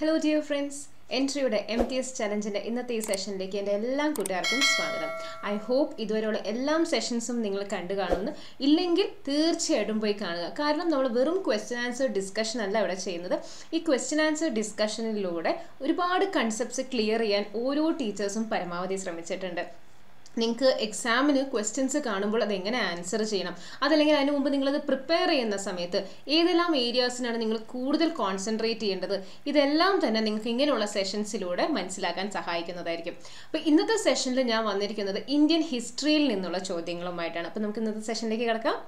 Hello dear friends എൻട്രിയുടെ M T S ചലഞ്ചിന്റെ ഇന്നത്തെ ഈ സെഷനിലേക്ക് എന്റെ എല്ലാ കൂട്ടുകാർക്കും സ്വാഗതം. ഐ ഹോപ്പ് ഇതുവരെയുള്ള എല്ലാ സെഷൻസും നിങ്ങൾ കണ്ടു കാണുന്നു. ഇല്ലെങ്കിൽ തീർച്ചയായിട്ടും പോയി കാണുക. കാരണം നമ്മൾ വെറും ക്വസ്റ്റ്യൻ ആൻസർ ഡിസ്കഷൻ അല്ല ഇവിടെ ചെയ്യുന്നത്. ഈ ക്വസ്റ്റ്യൻ ആൻസർ ഡിസ്കഷനിലൂടെ ഒരുപാട് കൺസെപ്റ്റ്സ് ക്ലിയർ ചെയ്യാൻ ഓരോ ടീച്ചേഴ്സും പരമാവധി ശ്രമിച്ചിട്ടുണ്ട്. നിങ്ങൾക്ക് എക്സാമിന് ക്വസ്റ്റ്യൻസ് കാണുമ്പോൾ അത് എങ്ങനെ ആൻസർ ചെയ്യണം? അതല്ലെങ്കിൽ അതിന് മുമ്പ് നിങ്ങളത് പ്രിപ്പയർ ചെയ്യുന്ന സമയത്ത് ഏതെല്ലാം ഏരിയാസിനാണ് നിങ്ങൾ കൂടുതൽ കോൺസെൻട്രേറ്റ് ചെയ്യേണ്ടത്? ഇതെല്ലാം തന്നെ നിങ്ങൾക്ക് ഇങ്ങനെയുള്ള സെഷൻസിലൂടെ മനസ്സിലാക്കാൻ സഹായിക്കുന്നതായിരിക്കും. അപ്പോൾ ഇന്നത്തെ സെഷനിൽ ഞാൻ വന്നിരിക്കുന്നത് ഇന്ത്യൻ ഹിസ്റ്ററിയിൽ നിന്നുള്ള ചോദ്യങ്ങളുമായിട്ടാണ്. അപ്പോൾ നമുക്ക് ഇന്നത്തെ സെഷനിലേക്ക് കിടക്കാം.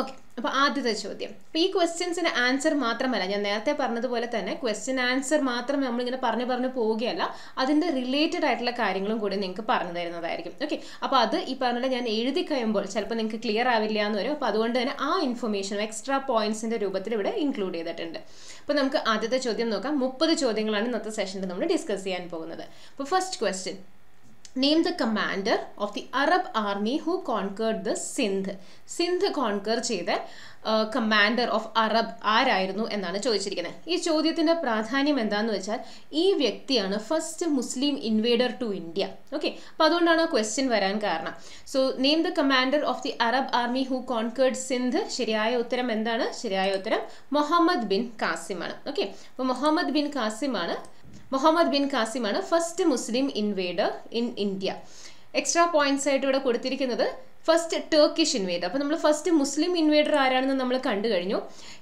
ഓക്കെ അപ്പോൾ ആദ്യത്തെ ചോദ്യം. അപ്പോൾ ഈ ക്വസ്റ്റ്യൻസിന് ആൻസർ മാത്രമല്ല ഞാൻ നേരത്തെ പറഞ്ഞതുപോലെ തന്നെ ക്വസ്റ്റ്യൻ ആൻസർ മാത്രം നമ്മളിങ്ങനെ പറഞ്ഞു പറഞ്ഞു പോവുകയല്ല അതിന്റെ റിലേറ്റഡ് ആയിട്ടുള്ള കാര്യങ്ങളും കൂടി നിങ്ങൾക്ക് പറഞ്ഞു തരുന്നതായിരിക്കും. ഓക്കെ അപ്പോൾ അത് ഈ പറഞ്ഞ ഞാൻ എഴുതി കഴിയുമ്പോൾ ചിലപ്പോൾ നിങ്ങൾക്ക് ക്ലിയർ ആവില്ല എന്ന് വരും. അപ്പോൾ അതുകൊണ്ട് തന്നെ ആ ഇൻഫർമേഷൻ എക്സ്ട്രാ പോയിന്റ്സിന്റെ രൂപത്തിൽ ഇവിടെ ഇൻക്ലൂഡ് ചെയ്തിട്ടുണ്ട്. അപ്പോൾ നമുക്ക് ആദ്യത്തെ ചോദ്യം നോക്കാം. മുപ്പത് ചോദ്യങ്ങളാണ് ഇന്നത്തെ സെഷനിൽ നമ്മൾ ഡിസ്കസ് ചെയ്യാൻ പോകുന്നത്. അപ്പോൾ first question name the commander of the Arab army who conquered the Sindh Sindh conquer ചെയ്ത കമാൻഡർ ഓഫ് അറബ് ആരായിരുന്നു എന്നാണ് ചോദിച്ചിരിക്കുന്നത്. ഈ ചോദ്യത്തിന്റെ പ്രാധാന്യം എന്താന്ന് വെച്ചാൽ ഈ വ്യക്തിയാണ് first Muslim invader to India okay അപ്പോൾ അതുകൊണ്ടാണ് ആ ക്വസ്റ്റ്യൻ വരാൻ കാരണം. So name the commander of the Arab army who conquered Sindh ശരിയായ ഉത്തരം എന്താണ്? ശരിയായ ഉത്തരം മുഹമ്മദ് ബിൻ കാസിമാണ് ഓക്കെ അപ്പോൾ മുഹമ്മദ് ബിൻ കാസിമാണ് Muhammad bin കാസിമാണ് first Muslim invader in India extra points ആയിട്ട് ഇവിടെ കൊടുത്തിരിക്കുന്നത് ഫസ്റ്റ് ടർക്കിഷ് ഇൻവേഡർ അപ്പോൾ നമ്മൾ ഫസ്റ്റ് മുസ്ലിം ഇൻവേഡർ ആരാണെന്ന് നമ്മൾ കണ്ടു കഴിഞ്ഞു.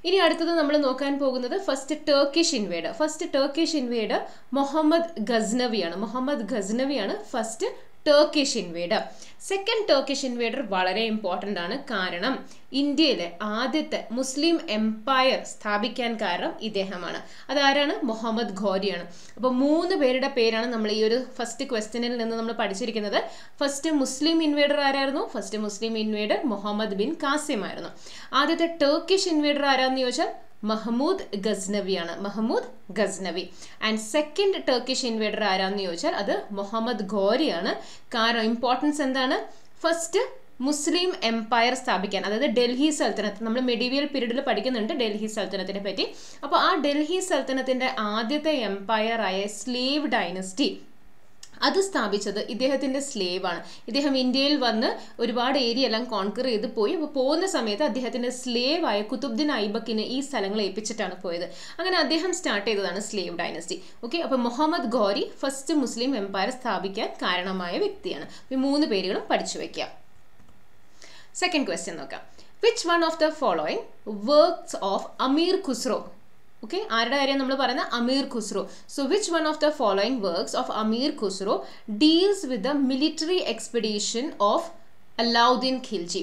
ഇനി അടുത്തത് നമ്മൾ നോക്കാൻ പോകുന്നത് first Turkish invader first Turkish invader Muhammad ഗസ്നവിയാണ്. Muhammad ഗസ്നവിയാണ് first Turkish invader second Turkish invader വളരെ ഇമ്പോർട്ടന്റ് ആണ്. കാരണം ഇന്ത്യയിലെ ആദ്യത്തെ മുസ്ലിം എംപയർ സ്ഥാപിക്കാൻ കാരണം ഇദ്ദേഹമാണ്. അതാരാണ്? മുഹമ്മദ് ഘോരിയാണ്. അപ്പോൾ മൂന്ന് പേരുടെ പേരാണ് നമ്മൾ ഈ ഒരു ഫസ്റ്റ് ക്വസ്റ്റ്യനിൽ നിന്ന് നമ്മൾ പഠിച്ചിരിക്കുന്നത്. ഫസ്റ്റ് മുസ്ലിം ഇൻവേഡർ ആരായിരുന്നു? First Muslim invader Muhammad bin Qasim ആയിരുന്നു ആദ്യത്തെ ടർക്കിഷ് ഇൻവേഡർ ആരാന്ന് ചോദിച്ചാൽ Mahmud ഗസ്നവിയാണ്. Mahmud Ghaznavi. And second Turkish invader ആരാന്ന് ചോദിച്ചാൽ അത് മുഹമ്മദ് ഘോരിയാണ് കാരണം ഇമ്പോർട്ടൻസ് എന്താണ്? ഫസ്റ്റ് മുസ്ലിം എംപയർ സ്ഥാപിക്കാൻ. അതായത് ഡൽഹി സൽത്തനത്ത്. നമ്മൾ മെഡീവിയൽ പീരീഡിൽ പഠിക്കുന്നുണ്ട് ഡൽഹി സൽത്തനത്തിനെ പറ്റി. അപ്പോൾ ആ ഡൽഹി സൽത്തനത്തിന്റെ ആദ്യത്തെ എംപയർ ആയ സ്ലേവ് ഡൈനസ്റ്റി അത് സ്ഥാപിച്ചത് ഇദ്ദേഹത്തിന്റെ സ്ലേവ് ആണ്. ഇദ്ദേഹം ഇന്ത്യയിൽ വന്ന് ഒരുപാട് ഏരിയ എല്ലാം കോൺക്വർ ചെയ്ത് പോയി. അപ്പോൾ പോകുന്ന സമയത്ത് അദ്ദേഹത്തിന്റെ സ്ലേവ് ആയ കുത്തുബ്ദീൻ ഐബക്കിനെ ഈ സ്ഥലങ്ങൾ ഏൽപ്പിച്ചിട്ടാണ് പോയത്. അങ്ങനെ അദ്ദേഹം സ്റ്റാർട്ട് ചെയ്തതാണ് സ്ലേവ് ഡൈനസ്റ്റി ഓക്കെ അപ്പോൾ Muhammad Ghori first Muslim empire സ്ഥാപിക്കാൻ കാരണമായ വ്യക്തിയാണ്. ഈ മൂന്ന് പേരുകളും പഠിച്ചു വയ്ക്കുക സെക്കൻഡ് ക്വസ്റ്റ്യൻ നോക്കാം. Which one of the following works of Amir Khusrau okay ആരുടെ കാര്യം നമ്മൾ പറയുന്നത് Amir Khusrau. So which one of the following works of Amir Khusrau deals with the military expedition of Alauddin Khilji?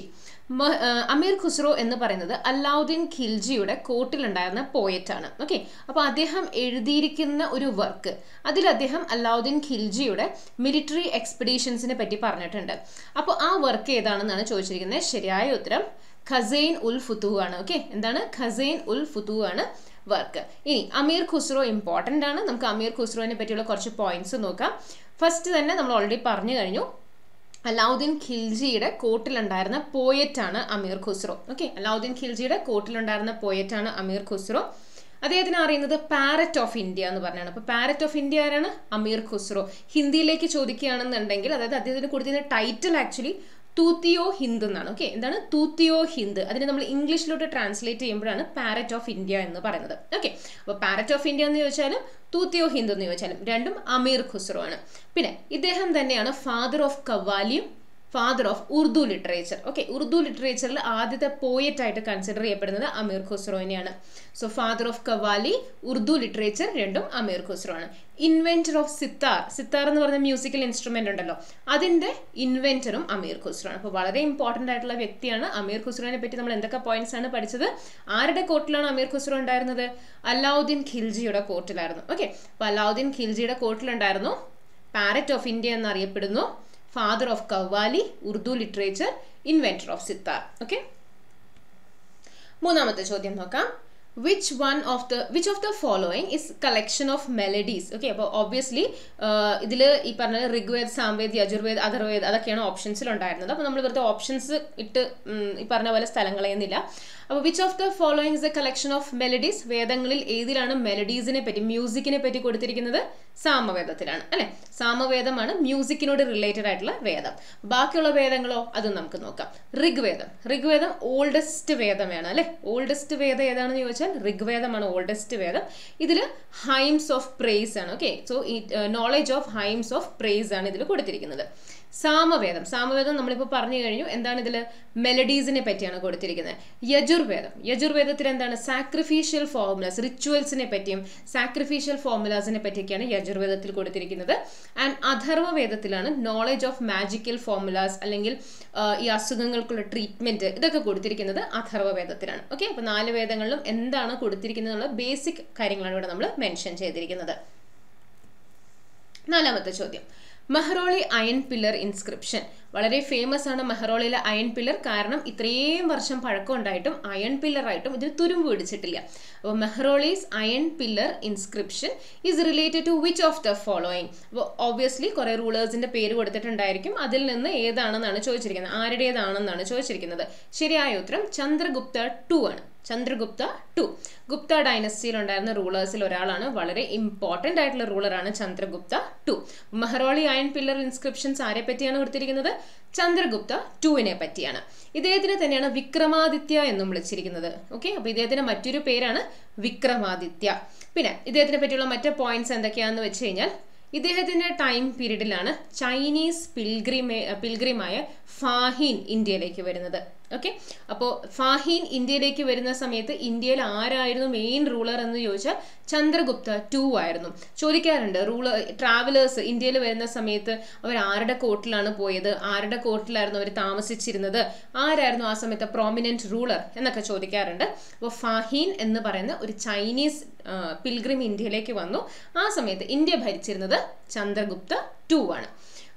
Amir Khusrau എന്ന് പറയുന്നത് അലാവുദ്ദീൻ ഖിൽജിയുടെ കോട്ടിലുണ്ടായിരുന്ന പോയറ്റാണ് okay അപ്പോൾ അദ്ദേഹം എഴുതിയിരിക്കുന്ന ഒരു വർക്ക് അതിൽ അദ്ദേഹം അലാവുദ്ദീൻ ഖിൽജിയുടെ മിലിറ്ററി എക്സ്പെഡീഷൻസിനെ പറ്റി പറഞ്ഞിട്ടുണ്ട്. അപ്പോൾ ആ വർക്ക് ഏതാണെന്നാണ് ചോദിച്ചിരിക്കുന്നത്? ശരിയായ ഉത്തരം ഖസൈൻ ഉൽ ഫുത്തു ആണ്. ഓക്കെ എന്താണ്? ഖസൈൻ ഉൽ ഫുത്തു ആണ്. വർക്ക് ഇനി അമീർ ഖുസ്രോ ഇമ്പോർട്ടന്റ് ആണ്. നമുക്ക് അമീർ ഖുസ്രോനെ പറ്റിയുള്ള കുറച്ച് പോയിന്റ്സ് നോക്കാം. ഫസ്റ്റ് തന്നെ നമ്മൾ ഓൾറെഡി പറഞ്ഞു കഴിഞ്ഞു. അലാവുദ്ദീൻ ഖിൽജിയുടെ കോട്ടിലുണ്ടായിരുന്ന പോയറ്റാണ് അമീർ ഖുസ്രോ. ഓക്കെ അലാവുദ്ദീൻ ഖിൽജിയുടെ കോട്ടിലുണ്ടായിരുന്ന പോയറ്റാണ് അമീർ ഖുസ്രോ. അദ്ദേഹത്തിന് അറിയുന്നത് പാരറ്റ് ഓഫ് ഇന്ത്യ എന്ന് പറഞ്ഞാണ്. അപ്പോൾ പാരറ്റ് ഓഫ് ഇന്ത്യ ആരാണ്? അമീർ ഖുസ്രോ. ഹിന്ദിയിലേക്ക് ചോദിക്കുകയാണെന്നുണ്ടെങ്കിൽ അതായത് അദ്ദേഹത്തിന് കൊടുത്തിരുന്ന ടൈറ്റിൽ ആക്ച്വലി തൂത്തിയോ ഹിന്ദ് എന്നാണ് ഓക്കെ എന്താണ്? തൂത്തിയോ ഹിന്ദ്. അതിനെ നമ്മൾ ഇംഗ്ലീഷിലോട്ട് ട്രാൻസ്ലേറ്റ് ചെയ്യുമ്പോഴാണ് പാരറ്റ് ഓഫ് ഇന്ത്യ എന്ന് പറയുന്നത് ഓക്കെ അപ്പോൾ പാരറ്റ് ഓഫ് ഇന്ത്യ എന്ന് ചോദിച്ചാലും തൂത്തിയോ ഹിന്ദ് എന്ന് ചോദിച്ചാലും രണ്ടും അമീർ ഖുസ്രോ ആണ് പിന്നെ ഇദ്ദേഹം തന്നെയാണ് father of കവാലിയും father of Urdu literature okay Urdu ലിറ്ററേച്ചറിൽ ആദ്യത്തെ പോയറ്റ് ആയിട്ട് കൺസിഡർ ചെയ്യപ്പെടുന്നത് Amir ഖുസ്രോനെയാണ് so father of qawwali Urdu literature രണ്ടും അമീർ ഖുസ്രോ ആണ് ഇൻവെന്റർ ഓഫ് സിത്താർ സിത്താർ എന്ന് പറഞ്ഞ മ്യൂസിക്കൽ ഇൻസ്ട്രുമെന്റ് ഉണ്ടല്ലോ. അതിന്റെ ഇൻവെന്ററും അമീർ ഖുസ്രോ ആണ് അപ്പോൾ വളരെ ഇമ്പോർട്ടന്റ് ആയിട്ടുള്ള വ്യക്തിയാണ് അമീർ ഖുസ്രോനെ പറ്റി നമ്മൾ എന്തൊക്കെ പോയിന്റ്സ് ആണ് പഠിച്ചത്? ആരുടെ കോർട്ടിലാണ് അമീർ ഖുസ്രോ ഉണ്ടായിരുന്നത്? അലാവുദ്ദീൻ ഖിൽജിയുടെ കോർട്ടിലായിരുന്നു ഓക്കെ അപ്പോൾ അലാവുദ്ദീൻ ഖിൽജിയുടെ കോർട്ടിലുണ്ടായിരുന്നു പാരറ്റ് ഓഫ് ഇന്ത്യ എന്നറിയപ്പെടുന്നു. Father of qawwali Urdu literature inventor of sitar okay മൂന്നാമത്തെ ചോദ്യം നോക്കാം. Which one of the which of the following is collection of melodies okay അപ്പോൾ ഓബ്വിയസ്ലി ഇതിൽ ഈ പറഞ്ഞ ഋഗ്വേദ് സാംവേദ് യജുർവേദ് അഥർവേദ് അതൊക്കെയാണ് ഓപ്ഷൻസിൽ ഉണ്ടായിരുന്നത് അപ്പോൾ നമ്മൾ വെറുതെ ഓപ്ഷൻസ് ഇട്ട് ഈ പറഞ്ഞ പോലെ സ്ഥലം അപ്പോൾ which of the following is a collection of melodies വേദങ്ങളിൽ ഏതിലാണ് മെലഡീസിനെ പറ്റി മ്യൂസിക്കിനെ പറ്റി കൊടുത്തിരിക്കുന്നത്? സാമവേദത്തിലാണ് അല്ലെ? സാമവേദമാണ് മ്യൂസിക്കിനോട് റിലേറ്റഡ് ആയിട്ടുള്ള വേദം. ബാക്കിയുള്ള വേദങ്ങളോ അത് നമുക്ക് നോക്കാം. ഋഗ്വേദം. ഋഗ്വേദം ഓൾഡസ്റ്റ് വേദമാണ് അല്ലെ? ഓൾഡസ്റ്റ് വേദം ഏതാണെന്ന് ചോദിച്ചാൽ ഋഗ്വേദമാണ് ഓൾഡസ്റ്റ് വേദം. ഇതിൽ ഹൈംസ് ഓഫ് പ്രേസ് ആണ് okay so knowledge of hymns of praise ആണ് ഇതിൽ കൊടുത്തിരിക്കുന്നത്. സാമവേദം. സാമവേദം നമ്മളിപ്പോൾ പറഞ്ഞു കഴിഞ്ഞു എന്താണ് ഇതിൽ മെലഡീസിനെ പറ്റിയാണ് കൊടുത്തിരിക്കുന്നത്. യജുർവേദം. യജുർവേദത്തിൽ എന്താണ്? സാക്രിഫീഷ്യൽ ഫോർമുലാസ് റിച്വൽസിനെ പറ്റിയും സാക്രിഫീഷ്യൽ ഫോർമുലാസിനെ പറ്റിയൊക്കെയാണ് യജുർവേദത്തിൽ കൊടുത്തിരിക്കുന്നത്. ആൻഡ് അഥർവവേദത്തിലാണ് നോളജ് ഓഫ് മാജിക്കൽ ഫോർമുലാസ് അല്ലെങ്കിൽ ഈ അസുഖങ്ങൾക്കുള്ള ട്രീറ്റ്മെന്റ് ഇതൊക്കെ കൊടുത്തിരിക്കുന്നത് അഥർവവേദത്തിലാണ് ഓക്കെ അപ്പോൾ നാല് വേദങ്ങളിലും എന്താണ് കൊടുത്തിരിക്കുന്നത് എന്നുള്ള ബേസിക് കാര്യങ്ങളാണ് ഇവിടെ നമ്മൾ മെൻഷൻ ചെയ്തിരിക്കുന്നത്. നാലാമത്തെ ചോദ്യം. Mehrauli iron pillar inscription. വളരെ ഫേമസ് ആണ് മെഹ്റോളിയിലെ അയൺ പില്ലർ. കാരണം ഇത്രയും വർഷം പഴക്കം ഉണ്ടായിട്ടും അയൺ പില്ലറായിട്ടും ഇതിന് തുരുമ്പ് പിടിച്ചിട്ടില്ല. അപ്പോൾ Mehrauli's iron pillar inscription is related to which of the following അപ്പോൾ ഓബ്വിയസ്ലി കുറേ റൂളേഴ്സിന്റെ പേര് കൊടുത്തിട്ടുണ്ടായിരിക്കും. അതിൽ നിന്ന് ഏതാണെന്നാണ് ചോദിച്ചിരിക്കുന്നത്. ആരുടേതാണെന്നാണ് ചോദിച്ചിരിക്കുന്നത്. ശരിയായ ഉത്തരം ചന്ദ്രഗുപ്ത ടു ആണ്. ചന്ദ്രഗുപ്ത ടു ഗുപ്ത ഡൈനസ്റ്റിയിൽ ഉണ്ടായിരുന്ന റൂളേഴ്സിൽ ഒരാളാണ്. വളരെ ഇമ്പോർട്ടന്റ് ആയിട്ടുള്ള റൂളറാണ് Chandragupta two Mehrauli iron pillar inscriptions ആരെ പറ്റിയാണ് കൊടുത്തിരിക്കുന്നത്? ചന്ദ്രഗുപ്ത ടുവിനെ പറ്റിയാണ്. ഇദ്ദേഹത്തിന് തന്നെയാണ് വിക്രമാദിത്യ എന്നും വിളിച്ചിരിക്കുന്നത്. ഓക്കെ അപ്പോൾ ഇദ്ദേഹത്തിന്റെ മറ്റൊരു പേരാണ് വിക്രമാദിത്യ. പിന്നെ ഇദ്ദേഹത്തിനെ പറ്റിയുള്ള മറ്റ് പോയിന്റ്സ് എന്തൊക്കെയാണെന്ന് വെച്ച് കഴിഞ്ഞാൽ ഇദ്ദേഹത്തിന്റെ ടൈം പീരീഡിലാണ് ചൈനീസ് പിൽഗ്രിമേ പിൽഗ്രിമായ ഫാഹിൻ ഇന്ത്യയിലേക്ക് വരുന്നത്. ഓക്കെ അപ്പോൾ ഫാഹീൻ ഇന്ത്യയിലേക്ക് വരുന്ന സമയത്ത് ഇന്ത്യയിൽ ആരായിരുന്നു മെയിൻ റൂളർ എന്ന് ചോദിച്ചാൽ ചന്ദ്രഗുപ്ത ടു ആയിരുന്നു. ചോദിക്കാറുണ്ട് റൂളർ ട്രാവലേഴ്സ് ഇന്ത്യയിൽ വരുന്ന സമയത്ത് അവർ ആരുടെ കോട്ടിലാണ് പോയത്? ആരുടെ കോട്ടിലായിരുന്നു അവർ താമസിച്ചിരുന്നത്? ആരായിരുന്നു ആ സമയത്ത് പ്രോമിനന്റ് റൂളർ എന്നൊക്കെ ചോദിക്കാറുണ്ട്. അപ്പോൾ ഫാഹീൻ എന്ന് പറയുന്ന ഒരു ചൈനീസ് പിൽഗ്രിം ഇന്ത്യയിലേക്ക് വന്നു. ആ സമയത്ത് ഇന്ത്യ ഭരിച്ചിരുന്നത് ചന്ദ്രഗുപ്ത ടു ആണ്.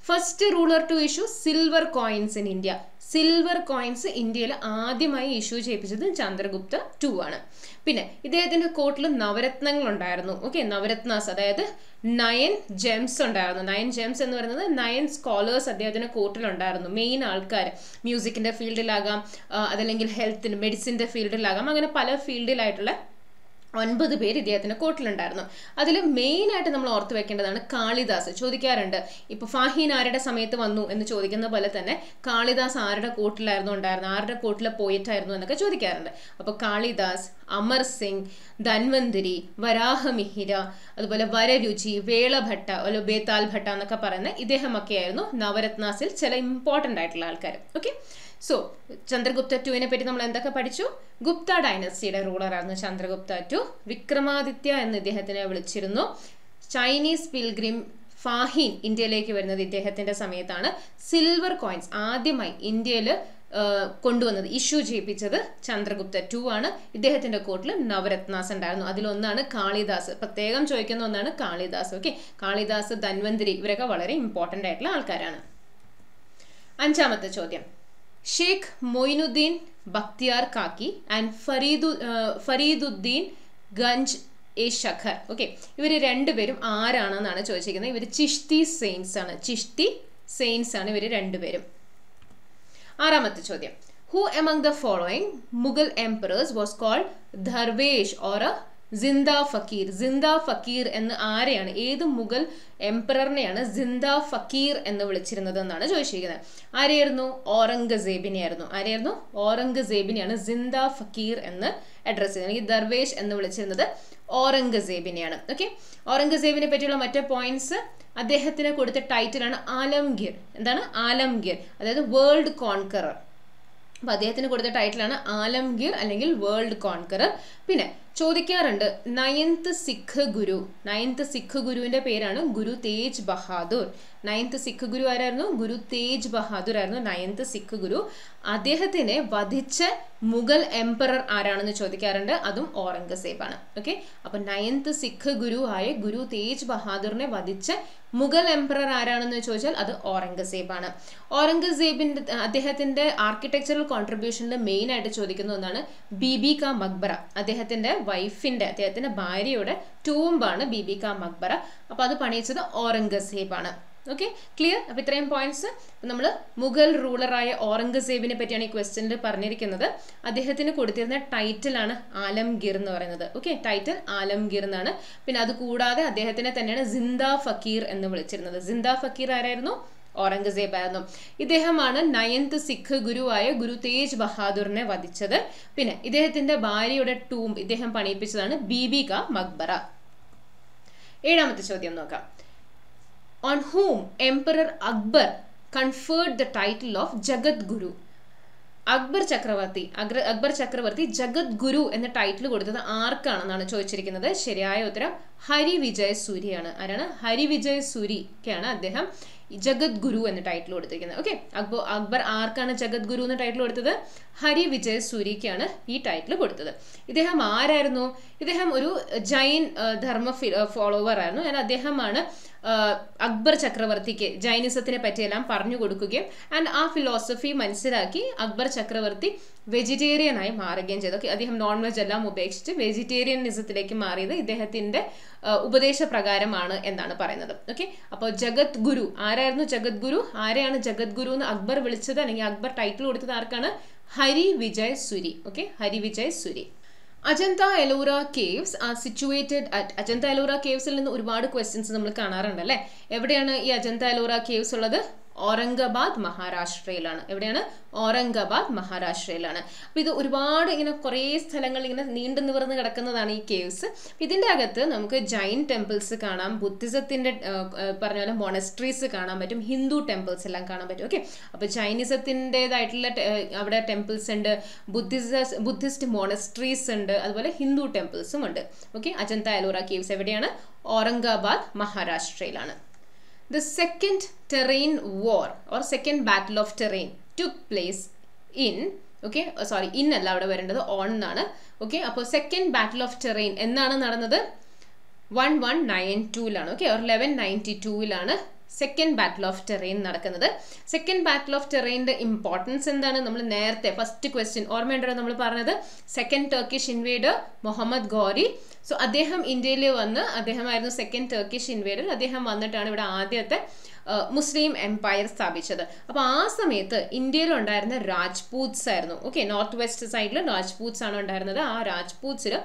First ruler to issue silver coins in India silver coins ഇന്ത്യയിൽ ആദ്യമായി ഇഷ്യൂ ചെയ്യിപ്പിച്ചത് ചന്ദ്രഗുപ്ത ടു ആണ്. പിന്നെ ഇദ്ദേഹത്തിന്റെ കോട്ടിൽ നവരത്നങ്ങൾ ഉണ്ടായിരുന്നു ഓക്കെ നവരത്നാസ് അതായത് നയൻ ജെംസ് ഉണ്ടായിരുന്നു. നയൻ ജെംസ് എന്ന് പറയുന്നത് നയൻ സ്കോളേഴ്സ് അദ്ദേഹത്തിന്റെ കോട്ടിലുണ്ടായിരുന്നു മെയിൻ ആൾക്കാർ മ്യൂസിക്കിന്റെ ഫീൽഡിലാകാം അതല്ലെങ്കിൽ ഹെൽത്തിന് മെഡിസിന്റെ ഫീൽഡിലാകാം അങ്ങനെ പല ഫീൽഡിലായിട്ടുള്ള ഒൻപത് പേര് ഇദ്ദേഹത്തിന്റെ കോട്ടിലുണ്ടായിരുന്നു അതിൽ മെയിൻ ആയിട്ട് നമ്മൾ ഓർത്ത് വെക്കേണ്ടതാണ് കാളിദാസ്. ചോദിക്കാറുണ്ട് ഇപ്പൊ ഫാഹീൻ ആരുടെ സമയത്ത് വന്നു? എന്ന് ചോദിക്കുന്ന പോലെ തന്നെ കാളിദാസ് ആരുടെ കോട്ടിലായിരുന്നു ഉണ്ടായിരുന്നു ആരുടെ കോട്ടിലെ പോയിട്ടായിരുന്നു എന്നൊക്കെ ചോദിക്കാറുണ്ട്. അപ്പോൾ കാളിദാസ് അമർ സിംഗ് ധൻവന്തിരി വരാഹമിഹിര അതുപോലെ വരരുചി വേളഭട്ട അല്ല ബേതാൽ ഭട്ട എന്നൊക്കെ പറയുന്ന ഇദ്ദേഹമൊക്കെയായിരുന്നു നവരത്നാസിൽ ചില ഇമ്പോർട്ടന്റ് ആയിട്ടുള്ള ആൾക്കാർ ഓക്കെ സോ ചന്ദ്രഗുപ്ത ടുവിനെ പറ്റി നമ്മൾ എന്തൊക്കെ പഠിച്ചു? ഗുപ്ത ഡൈനസ്റ്റിയുടെ റൂളറായിരുന്നു ചന്ദ്രഗുപ്ത ടു വിക്രമാദിത്യ എന്ന് ഇദ്ദേഹത്തിനെ വിളിച്ചിരുന്നു. ചൈനീസ് പിൽഗ്രിം ഫാഹിൻ ഇന്ത്യയിലേക്ക് വരുന്നത് ഇദ്ദേഹത്തിന്റെ സമയത്താണ്. സിൽവർ കോയിൻസ് ആദ്യമായി ഇന്ത്യയിൽ കൊണ്ടുവന്നത് ഇഷ്യൂ ചെയ്യിപ്പിച്ചത് ചന്ദ്രഗുപ്ത ടു ആണ്. ഇദ്ദേഹത്തിന്റെ കോട്ടിൽ നവരത്നാസ് ഉണ്ടായിരുന്നു. അതിലൊന്നാണ് കാളിദാസ് പ്രത്യേകം ചോദിക്കുന്ന ഒന്നാണ് കാളിദാസ് ഓക്കെ കാളിദാസ് ധന്വന്തിരി ഇവരൊക്കെ വളരെ ഇമ്പോർട്ടന്റ് ആയിട്ടുള്ള ആൾക്കാരാണ്. അഞ്ചാമത്തെ ചോദ്യം. ഷെയ്ഖ് മൊയിനുദ്ദീൻ ബക്തിയാർ കാക്കി ആൻഡ് ഫരീദു ഫരീദുദ്ദീൻ ഗഞ്ച് എ ഷഖർ ഓക്കെ ഇവർ രണ്ടുപേരും ആരാണെന്നാണ് ചോദിച്ചിരിക്കുന്നത്? ഇവർ ചിഷ്തി സെയിൻസ് ആണ്. ചിഷ്തി സെയിൻസ് ആണ് ഇവർ രണ്ടുപേരും. ആറാമത്തെ ചോദ്യം. Who among the following Mughal emperors was called dervish or zinda fakir. Sindha ഫക്കീർ എന്ന് ആരെയാണ്? ഏത് മുഗൾ എംപററിനെയാണ് സിന്ദ ഫക്കീർ എന്ന് വിളിച്ചിരുന്നത് എന്നാണ് ചോദിച്ചിരിക്കുന്നത്. ആരെയായിരുന്നു? ഓറംഗസേബിനെയായിരുന്നു ആരെയായിരുന്നു? ഓറംഗസേബിനെയാണ് സിന്ദ ഫക്കീർ എന്ന് അഡ്രസ് ചെയ്യുന്നത് ഈ ദർവേഷ് എന്ന് വിളിച്ചിരുന്നത് ഓറംഗസേബിനെയാണ് ഓക്കെ ഓറംഗസേബിനെ പറ്റിയുള്ള മറ്റേ പോയിന്റ്സ് അദ്ദേഹത്തിന് കൊടുത്ത ടൈറ്റിലാണ് ആലംഗീർ. എന്താണ്? ആലംഗീർ. അതായത് വേൾഡ് കോൺകറർ അപ്പൊ അദ്ദേഹത്തിന് കൊടുത്ത ടൈറ്റിലാണ് ആലംഗീർ അല്ലെങ്കിൽ വേൾഡ് കോൺകറർ പിന്നെ ചോദിക്കാറുണ്ട് നയൻത്ത് സിഖ് ഗുരു? നയൻത്ത് സിഖ് ഗുരുവിന്റെ പേരാണ് ഗുരു തേജ് ബഹാദൂർ. നയൻത്ത് സിഖ് ഗുരു ആരായിരുന്നു? ഗുരു തേജ് ബഹാദൂർ ആയിരുന്നു നയൻത്ത് സിഖ് ഗുരു. അദ്ദേഹത്തിനെ വധിച്ച മുഗൾ എംപറർ ആരാണെന്ന് ചോദിക്കാറുണ്ട് അതും ഔറംഗസേബ് ആണ് ഓക്കെ? അപ്പൊ നയൻത്ത് സിഖ് ഗുരു ആയ ഗുരു തേജ് ബഹാദൂറിനെ വധിച്ച മുഗൾ എംപറർ ആരാണെന്ന് ചോദിച്ചാൽ അത് ഔറംഗസേബ് ആണ് ഔറംഗസേബിന്റെ അദ്ദേഹത്തിന്റെ ആർക്കിടെക്ചറൽ കോൺട്രിബ്യൂഷനിൽ മെയിൻ ആയിട്ട് ചോദിക്കുന്ന ഒന്നാണ് ബീബി കാ മക്ബറ. അദ്ദേഹത്തിന്റെ വൈഫിന്റെ അദ്ദേഹത്തിന്റെ ഭാര്യയുടെ ടൂമ്പാണ് ബീബി കാ മക്ബറ. അപ്പോൾ അത് പണിയിച്ചത് ഔറംഗസേബാണ്. ഓക്കെ ക്ലിയർ അപ്പോൾ ഇത്രയും പോയിന്റ്സ് നമ്മൾ മുഗൾ റൂളറായ ഓറംഗസേബിനെ പറ്റിയാണ് ഈ ക്വസ്റ്റ്യനിൽ പറഞ്ഞിരിക്കുന്നത്. അദ്ദേഹത്തിന് കൊടുത്തിരുന്ന ടൈറ്റിലാണ് ആലംഗീർ എന്ന് പറയുന്നത്. ഓക്കെ ടൈറ്റിൽ ആലംഗീർ എന്നാണ്. പിന്നെ അത് കൂടാതെ അദ്ദേഹത്തിനെ തന്നെയാണ് സിന്ദ ഫക്കീർ എന്ന് വിളിച്ചിരുന്നത്. സിന്ദ ഫക്കീർ ആരായിരുന്നു? ഔറംഗസേബ് ആയിരുന്നു ഇദ്ദേഹമാണ് നയൻത് സിഖ് ഗുരുവായ ഗുരു തേജ് ബഹാദൂറിനെ വധിച്ചത്. പിന്നെ ഇദ്ദേഹത്തിന്റെ ഭാര്യയുടെ ടൂം ഇദ്ദേഹം പണിയിപ്പിച്ചതാണ് ബീബി ക മക്ബറ. ഏഴാമത്തെ ചോദ്യം നോക്കാം. On whom emperor Akbar conferred the title of Jagat Guru Akbar ചക്രവർത്തി അക്ബർ ചക്രവർത്തി ജഗത് ഗുരു എന്ന ടൈറ്റിൽ കൊടുത്തത് ആർക്കാണെന്നാണ് ചോദിച്ചിരിക്കുന്നത്? ശരിയായ ഉത്തരം ഹരി വിജയ് സൂര്യയാണ് ആരാണ്? ഹരി വിജയ് സൂരിക്കാണ് അദ്ദേഹം. ജഗത് ഗുരു എന്ന ടൈറ്റിൽ കൊടുത്തിരിക്കുന്നത്. ഓക്കെ അക്ബർ അക്ബർ ആർക്കാണ് ജഗത് ഗുരു എന്ന ടൈറ്റിൽ കൊടുത്തത്? ഹരി വിജയ് സൂരിക്കാണ് ഈ ടൈറ്റിൽ കൊടുത്തത്. ഇദ്ദേഹം ആരായിരുന്നു? ഇദ്ദേഹം ഒരു ജൈൻ ധർമ്മ ഫോളോവർ ആയിരുന്നു. and അദ്ദേഹമാണ് അക്ബർ ചക്രവർത്തിക്ക് ജൈനിസത്തിനെ പറ്റിയെല്ലാം പറഞ്ഞു കൊടുക്കുകയും ആൻഡ് ആ ഫിലോസഫി മനസ്സിലാക്കി അക്ബർ ചക്രവർത്തി വെജിറ്റേറിയനായി മാറുകയും ചെയ്തു. ഓക്കെ അദ്ദേഹം നോൺ വെജ് എല്ലാം ഉപേക്ഷിച്ച് വെജിറ്റേറിയനിസത്തിലേക്ക് മാറിയത് ഇദ്ദേഹത്തിന്റെ ഉപദേശപ്രകാരമാണ് എന്നാണ് പറയുന്നത്. ഓക്കെ അപ്പോൾ ജഗത് ഗുരു ആരായിരുന്നു ജഗത് ഗുരു ആരെയാണ് ജഗത് ഗുരു എന്ന് അക്ബർ വിളിച്ചത്? അല്ലെങ്കിൽ അക്ബർ ടൈറ്റിൽ കൊടുത്തത് ആർക്കാണ്? Hari Vijay Suri. Okay Hari Vijay Suri. Ajanta Ellora caves are situated at Ajanta Ellora കേവ്സിൽ നിന്ന് ഒരുപാട് ക്വസ്റ്റ്യൻസ് നമ്മൾ കാണാറുണ്ട് അല്ലേ? എവിടെയാണ് ഈ അജന്ത എലോറ കേവ്സ് ഉള്ളത്? ഔറംഗാബാദ് മഹാരാഷ്ട്രയിലാണ്. എവിടെയാണ്? ഔറംഗാബാദ് മഹാരാഷ്ട്രയിലാണ്. അപ്പോൾ ഇത് ഒരുപാട് ഇങ്ങനെ കുറേ സ്ഥലങ്ങൾ ഇങ്ങനെ നീണ്ടു നിവർന്ന് കിടക്കുന്നതാണ് ഈ കേവ്സ്. ഇതിന്റെ അകത്ത് നമുക്ക് ജൈൻ ടെമ്പിൾസ് കാണാം ബുദ്ധിസത്തിന്റെ പറഞ്ഞ പോലെ മൊണസ്ട്രീസ് കാണാൻ പറ്റും ഹിന്ദു ടെമ്പിൾസ് എല്ലാം കാണാൻ പറ്റും. ഓക്കെ? അപ്പോൾ ചൈനീസത്തിന്റെതായിട്ടുള്ള അവിടെ ടെമ്പിൾസ് ഉണ്ട് ബുദ്ധിസ ബുദ്ധിസ്റ്റ് മൊണസ്ട്രീസ് ഉണ്ട് അതുപോലെ ഹിന്ദു ടെമ്പിൾസും ഉണ്ട്. ഓക്കെ? അജന്ത അലോറ കേവ്സ് എവിടെയാണ്? ഔറംഗാബാദ് മഹാരാഷ്ട്രയിലാണ്. The second terrain war or second battle of terrain took place in okay sorry in അല്ല അവിടെ വരേണ്ടത് ഓൺ എന്നാണ്. ഓക്കെ അപ്പോൾ സെക്കൻഡ് ബാറ്റിൽ ഓഫ് ടെറൈൻ എന്നാണ് നടന്നത്? വൺ വൺ നയൻ ടൂവിലാണ് ഓക്കെ ഓർ ലെവൻ നയന്റി ടൂവിലാണ് സെക്കൻഡ് ബാറ്റിൽ ഓഫ് ടെറൈൻ നടക്കുന്നത്. സെക്കൻഡ് ബാറ്റിൽ ഓഫ് ടെറൈന്റെ ഇമ്പോർട്ടൻസ് എന്താണ്? നമ്മൾ നേരത്തെ ഫസ്റ്റ് ക്വസ്റ്റ്യൻ ഓർമ്മയുണ്ടോ നമ്മൾ പറഞ്ഞത്. Second Turkish invader Muhammad Ghori so അദ്ദേഹം ഇന്ത്യയിൽ വന്ന് അദ്ദേഹമായിരുന്നു സെക്കൻഡ് ടർക്കിഷ് ഇൻവേഡർ അദ്ദേഹം വന്നിട്ടാണ് ഇവിടെ ആദ്യത്തെ മുസ്ലിം എംപയർ സ്ഥാപിച്ചത്. അപ്പോൾ ആ സമയത്ത് ഇന്ത്യയിലുണ്ടായിരുന്ന രാജ്പൂത്സ് ആയിരുന്നു. ഓക്കെ നോർത്ത് വെസ്റ്റ് സൈഡിൽ രാജ്പൂത്സ് ആണ് ഉണ്ടായിരുന്നത്. ആ രാജ്പൂത്സിൽ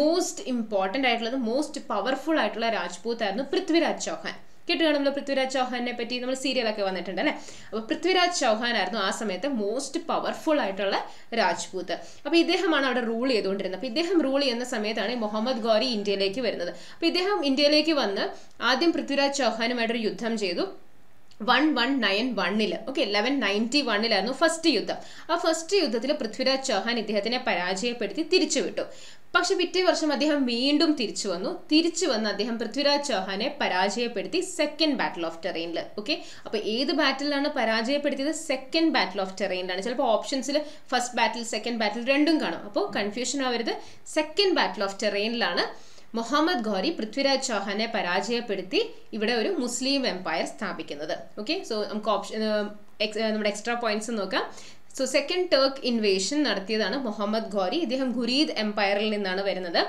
മോസ്റ്റ് ഇമ്പോർട്ടന്റ് ആയിട്ടുള്ളത് മോസ്റ്റ് പവർഫുൾ ആയിട്ടുള്ള രാജ്പൂത്ത് ആയിരുന്നു പൃഥ്വിരാജ് ചൗഹാൻ. കേട്ടുകാണുമല്ലോ പൃഥ്വിരാജ് ചൗഹാനെ പറ്റി നമ്മൾ സീരിയലൊക്കെ വന്നിട്ടുണ്ട് അല്ലേ? അപ്പോൾ പൃഥ്വിരാജ് ചൗഹാൻ ആയിരുന്നു ആ സമയത്ത് മോസ്റ്റ് പവർഫുൾ ആയിട്ടുള്ള രാജ്പൂത്ത് അപ്പോൾ ഇദ്ദേഹമാണ് അവിടെ റൂൾ ചെയ്തുകൊണ്ടിരുന്നത്. അപ്പോൾ ഇദ്ദേഹം റൂൾ ചെയ്യുന്ന സമയത്താണ് മുഹമ്മദ് ഗോരി ഇന്ത്യയിലേക്ക് വരുന്നത്. അപ്പോൾ ഇദ്ദേഹം ഇന്ത്യയിലേക്ക് വന്ന് ആദ്യം പൃഥ്വിരാജ് ചൗഹാനുമായിട്ടൊരു യുദ്ധം ചെയ്തു. വൺ വൺ നയൻ വണ്ണിൽ ഓക്കെ ലെവൻ നയന്റി വണ്ണിലായിരുന്നു ഫസ്റ്റ് യുദ്ധം. ആ ഫസ്റ്റ് യുദ്ധത്തിൽ പൃഥ്വിരാജ് ചൗഹാൻ ഇദ്ദേഹത്തിനെ പരാജയപ്പെടുത്തി തിരിച്ചുവിട്ടു. പക്ഷെ പിറ്റേ വർഷം അദ്ദേഹം വീണ്ടും തിരിച്ചു വന്നു തിരിച്ചു വന്ന് അദ്ദേഹം പൃഥ്വിരാജ് ചൗഹാനെ പരാജയപ്പെടുത്തി സെക്കൻഡ് ബാറ്റിൽ ഓഫ് ടെറൈനിൽ ഓക്കെ അപ്പോൾ ഏത് ബാറ്റിലാണ് പരാജയപ്പെടുത്തിയത്? സെക്കൻഡ് ബാറ്റിൽ ഓഫ് ടെറൈനിലാണ് ചിലപ്പോൾ ഓപ്ഷൻസിൽ ഫസ്റ്റ് ബാറ്റിൽ സെക്കൻഡ് ബാറ്റിൽ രണ്ടും കാണും. അപ്പോൾ കൺഫ്യൂഷൻ ആവരുത്. സെക്കൻഡ് ബാറ്റിൽ ഓഫ് ടെറൈനിലാണ് മുഹമ്മദ് ഘോരി പൃഥ്വിരാജ് ചൗഹാനെ പരാജയപ്പെടുത്തി ഇവിടെ ഒരു മുസ്ലിം എംപയർ സ്ഥാപിക്കുന്നത്. ഓക്കെ സോ നമുക്ക് ഓപ്ഷൻ നമ്മുടെ എക്സ്ട്രാ പോയിന്റ്സ് നോക്കാം. സോ സെക്കൻഡ് ടേക്ക് ഇൻവേഷൻ നടത്തിയതാണ് മുഹമ്മദ് ഘോരി ഇദ്ദേഹം ഖുരീദ് എംപയറിൽ നിന്നാണ് വരുന്നത്.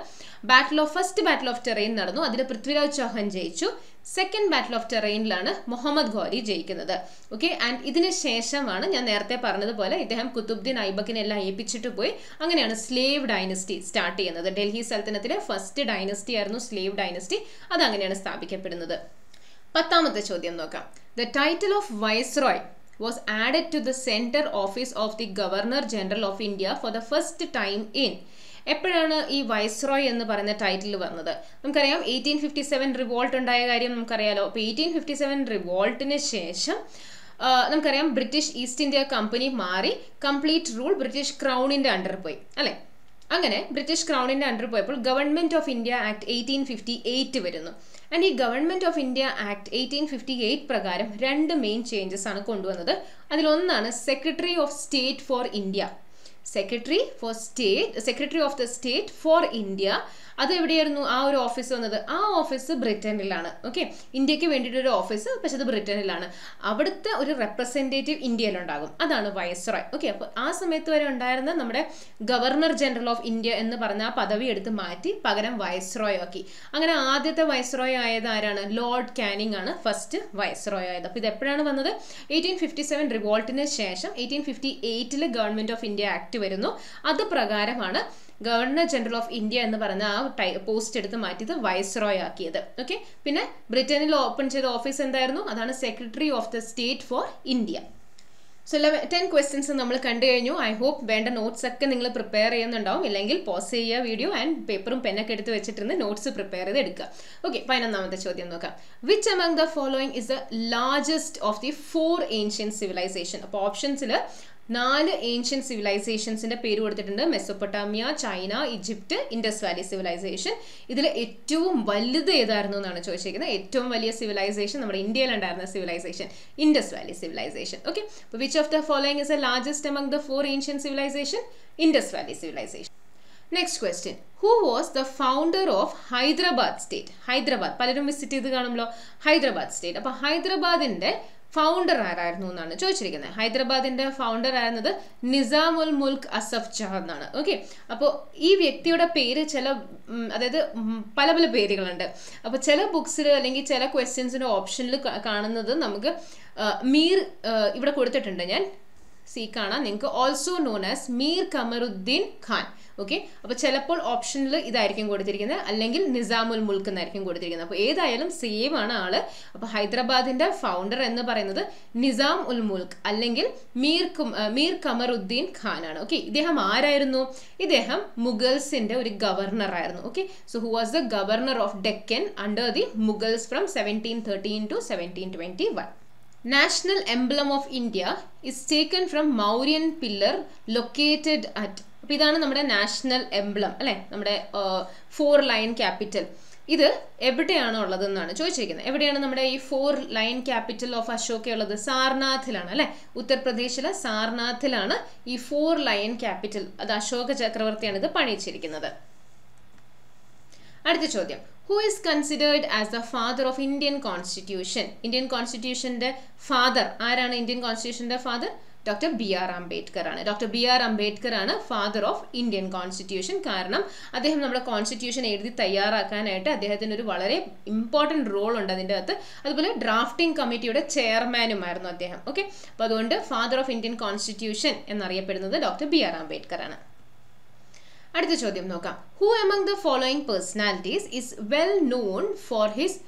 Battle of first battle of Tarain നടന്നു. അതിൽ പൃഥ്വിരാജ് ചൗഹാൻ ജയിച്ചു. സെക്കൻഡ് ബാറ്റിൽ ഓഫ് ടെറൈനിലാണ് മുഹമ്മദ് ഘോരി ജയിക്കുന്നത്. ഓക്കെ ആൻഡ് ഇതിന് ശേഷമാണ് ഞാൻ നേരത്തെ പറഞ്ഞതുപോലെ ഇദ്ദേഹം കുത്തുബ്ദീൻ ഐബക്കിനെ എല്ലാം ഏൽപ്പിച്ചിട്ട് പോയി. അങ്ങനെയാണ് സ്ലേവ് ഡൈനസ്റ്റി സ്റ്റാർട്ട് ചെയ്യുന്നത്. ഡൽഹി സൽത്തനത്തിലെ ഫസ്റ്റ് ഡൈനസ്റ്റി ആയിരുന്നു സ്ലേവ് ഡൈനസ്റ്റി അത് അങ്ങനെയാണ് സ്ഥാപിക്കപ്പെടുന്നത്. പത്താമത്തെ ചോദ്യം നോക്കാം. The title of viceroy was added to the center office of the governor general of india for the first time in. എപ്പോഴാണ് ഈ വൈസ്രോയ് എന്ന് പറയുന്ന ടൈറ്റിൽ വന്നത്? നമുക്കറിയാം എയ്റ്റീൻ ഫിഫ്റ്റി സെവൻ റിവോൾട്ട് ഉണ്ടായ കാര്യം നമുക്കറിയാലോ. അപ്പോൾ എയ്റ്റീൻ ഫിഫ്റ്റി സെവൻ റിവോൾട്ടിന് ശേഷം നമുക്കറിയാം ബ്രിട്ടീഷ് ഈസ്റ്റ് ഇന്ത്യ കമ്പനി മാറി കംപ്ലീറ്റ് റൂൾ ബ്രിട്ടീഷ് ക്രൗണിന്റെ അണ്ടർ പോയി അല്ലേ? അങ്ങനെ ബ്രിട്ടീഷ് ക്രൗണിന്റെ അണ്ടർ പോയപ്പോൾ Government of India Act eighteen fifty eight വരുന്നു. ആൻഡ് ഈ Government of India Act eighteen fifty eight പ്രകാരം രണ്ട് മെയിൻ ചേഞ്ചസ് ആണ് കൊണ്ടുവന്നത്. അതിലൊന്നാണ് secretary of state for India secretary for state secretary of the state for India അത് എവിടെയായിരുന്നു? ആ ഒരു ഓഫീസ് വന്നത്. ആ ഓഫീസ് ബ്രിട്ടനിലാണ്. ഓക്കെ ഇന്ത്യയ്ക്ക് വേണ്ടിയിട്ട് ഒരു ഓഫീസ് പക്ഷെ അത് ബ്രിട്ടനിലാണ്. അവിടുത്തെ ഒരു റെപ്രസെന്റേറ്റീവ് ഇന്ത്യയിലുണ്ടാകും. അതാണ് വൈസ്രോയ് ഓക്കെ അപ്പോൾ ആ സമയത്ത് വരെ ഉണ്ടായിരുന്ന നമ്മുടെ ഗവർണർ ജനറൽ ഓഫ് ഇന്ത്യ എന്ന് പറഞ്ഞ ആ പദവി എടുത്ത് മാറ്റി പകരം വയസ്റോയ് ആക്കി. അങ്ങനെ ആദ്യത്തെ വയസ്റോയ് ആയത് ആരാണ്? ലോർഡ് കാനിങ് ആണ് ഫസ്റ്റ് വയസ്റോയ് ആയത്. അപ്പോൾ ഇത് എപ്പോഴാണ് വന്നത്? എയ്റ്റീൻ ഫിഫ്റ്റി സെവൻ റിവോൾട്ടിന് ശേഷം എയ്റ്റീൻ ഫിഫ്റ്റി എയ്റ്റിൽ ഗവൺമെന്റ് ഓഫ് ഇന്ത്യ ആക്ട് വരുന്നു അത് പ്രകാരമാണ് ഗവർണർ ജനറൽ ഓഫ് ഇന്ത്യ എന്ന് പറഞ്ഞ ആ പോസ്റ്റ് എടുത്ത് മാറ്റിയത് വൈസ്രോയ് ആക്കിയത്. ഓക്കെ പിന്നെ ബ്രിട്ടനിൽ ഓപ്പൺ ചെയ്ത ഓഫീസ് എന്തായിരുന്നു? അതാണ് secretary of the state for India. So eleven ten questions നമ്മൾ കണ്ടു കഴിഞ്ഞു. ഐ ഹോപ്പ് വേണ്ട നോട്ട്സ് ഒക്കെ നിങ്ങൾ പ്രിപ്പയർ ചെയ്യുന്നുണ്ടാവും. ഇല്ലെങ്കിൽ പോസ് ചെയ്യുക വീഡിയോ ആൻഡ് പേപ്പറും പെന്നൊക്കെ എടുത്ത് വെച്ചിട്ടിരുന്ന് നോട്ട്സ് പ്രിപ്പയർ ചെയ്ത് എടുക്കുക. ഓക്കെ പതിനൊന്നാമത്തെ ചോദ്യം നോക്കാം. Which among the following is the largest of the four ancient civilization അപ്പോൾ ഓപ്ഷൻസിൽ നാല് ഏൻഷ്യൻ സിവിലൈസേഷൻസിന്റെ പേര് കൊടുത്തിട്ടുണ്ട്. Mesopotamia China Egypt Indus valley civilization ഇതിൽ ഏറ്റവും വലുത് ഏതായിരുന്നു എന്നാണ് ചോദിച്ചിരിക്കുന്നത് ഏറ്റവും വലിയ സിവിലൈസേഷൻ നമ്മുടെ ഇന്ത്യയിലുണ്ടായിരുന്ന civilization Indus valley civilization okay അപ്പോൾ which of the following is a largest among the four ancient civilization Indus valley civilization next question who was the founder of Hyderabad state Hyderabad. പലരും visit ചെയ്ത് കാണുമല്ലോ. Hyderabad state അപ്പോൾ ഹൈദരാബാദിന്റെ founder ആരായിരുന്നു എന്നാണ് ചോദിച്ചിരിക്കുന്നത്. ഹൈദരാബാദിന്റെ founder ആയിരുന്നത് നിസാമുൽ മുൽക്ക് അസഫ് ജഹ എന്നാണ്. ഓക്കെ അപ്പോൾ ഈ വ്യക്തിയുടെ പേര് ചില അതായത് പല പല പേരുകളുണ്ട്. അപ്പോൾ ചില ബുക്സിൽ അല്ലെങ്കിൽ ചില ക്വസ്റ്റ്യൻസിന്റെ ഓപ്ഷനിൽ കാണുന്നത് നമുക്ക് മീർ ഇവിടെ കൊടുത്തിട്ടുണ്ട് ഞാൻ. സി കാണാം. നിങ്ങൾക്ക് also known as Mir Qamaruddin Khan. Okay അപ്പോൾ ചിലപ്പോൾ ഓപ്ഷനിൽ ഇതായിരിക്കും കൊടുത്തിരിക്കുന്നത്. അല്ലെങ്കിൽ നിസാമുൽ മുൽക്ക് എന്നായിരിക്കും കൊടുത്തിരിക്കുന്നത്. അപ്പോൾ ഏതായാലും സെയിം ആണ് ആൾ. അപ്പോൾ ഹൈദരാബാദിന്റെ ഫൗണ്ടർ എന്ന് പറയുന്നത് നിസാം ഉൽ മുൽക്ക് അല്ലെങ്കിൽ മീർ മീർ കമറുദ്ദീൻ ഖാൻ ആണ്. ഓക്കെ ഇദ്ദേഹം ആരായിരുന്നു? ഇദ്ദേഹം മുഗൾസിന്റെ ഒരു ഗവർണർ ആയിരുന്നു. Okay so who was the governor of Deccan under the Mughals from seventeen thirteen to seventeen twenty one national emblem of India is taken from Mauryan pillar located at അപ്പോൾ ഇതാണ് നമ്മുടെ national emblem അല്ലേ? നമ്മുടെ four lion capital ഇത് എവിടെയാണോ ഉള്ളതെന്നാണ് ചോദിച്ചിരിക്കുന്നത്. എവിടെയാണ് നമ്മുടെ ഈ four lion capital of Ashoka ഉള്ളത്? സാർനാഥിലാണ് അല്ലെ? ഉത്തർപ്രദേശിലെ സാർനാഥിലാണ് ഈ ഫോർ ലൈൻ ക്യാപിറ്റൽ അത് അശോക ചക്രവർത്തിയാണ് ഇത് പണിയിച്ചിരിക്കുന്നത്. അടുത്ത ചോദ്യം. Who is considered as the father of Indian constitution Indian കോൺസ്റ്റിറ്റ്യൂഷന്റെ father ആരാണ് Indian കോൺസ്റ്റിറ്റ്യൂഷന്റെ father doctor B R Ambedkar ആണ്. ഡോക്ടർ ബി ആർ അംബേദ്കർ ആണ് ഫാദർ ഓഫ് ഇന്ത്യൻ കോൺസ്റ്റിറ്റ്യൂഷൻ കാരണം അദ്ദേഹം നമ്മുടെ കോൺസ്റ്റിറ്റ്യൂഷൻ എഴുതി തയ്യാറാക്കാനായിട്ട് അദ്ദേഹത്തിന് ഒരു വളരെ ഇമ്പോർട്ടന്റ് റോൾ ഉണ്ട് അതിന്റെ അകത്ത്. അതുപോലെ ഡ്രാഫ്റ്റിംഗ് കമ്മിറ്റിയുടെ ചെയർമാനുമായിരുന്നു അദ്ദേഹം. ഓക്കെ അപ്പോൾ അതുകൊണ്ട് ഫാദർ ഓഫ് ഇന്ത്യൻ കോൺസ്റ്റിറ്റ്യൂഷൻ എന്നറിയപ്പെടുന്നത് ഡോക്ടർ ബി ആർ അംബേദ്കർ ആണ്. അടുത്ത ചോദ്യം നോക്കാം. Who among the following personalities is well known for his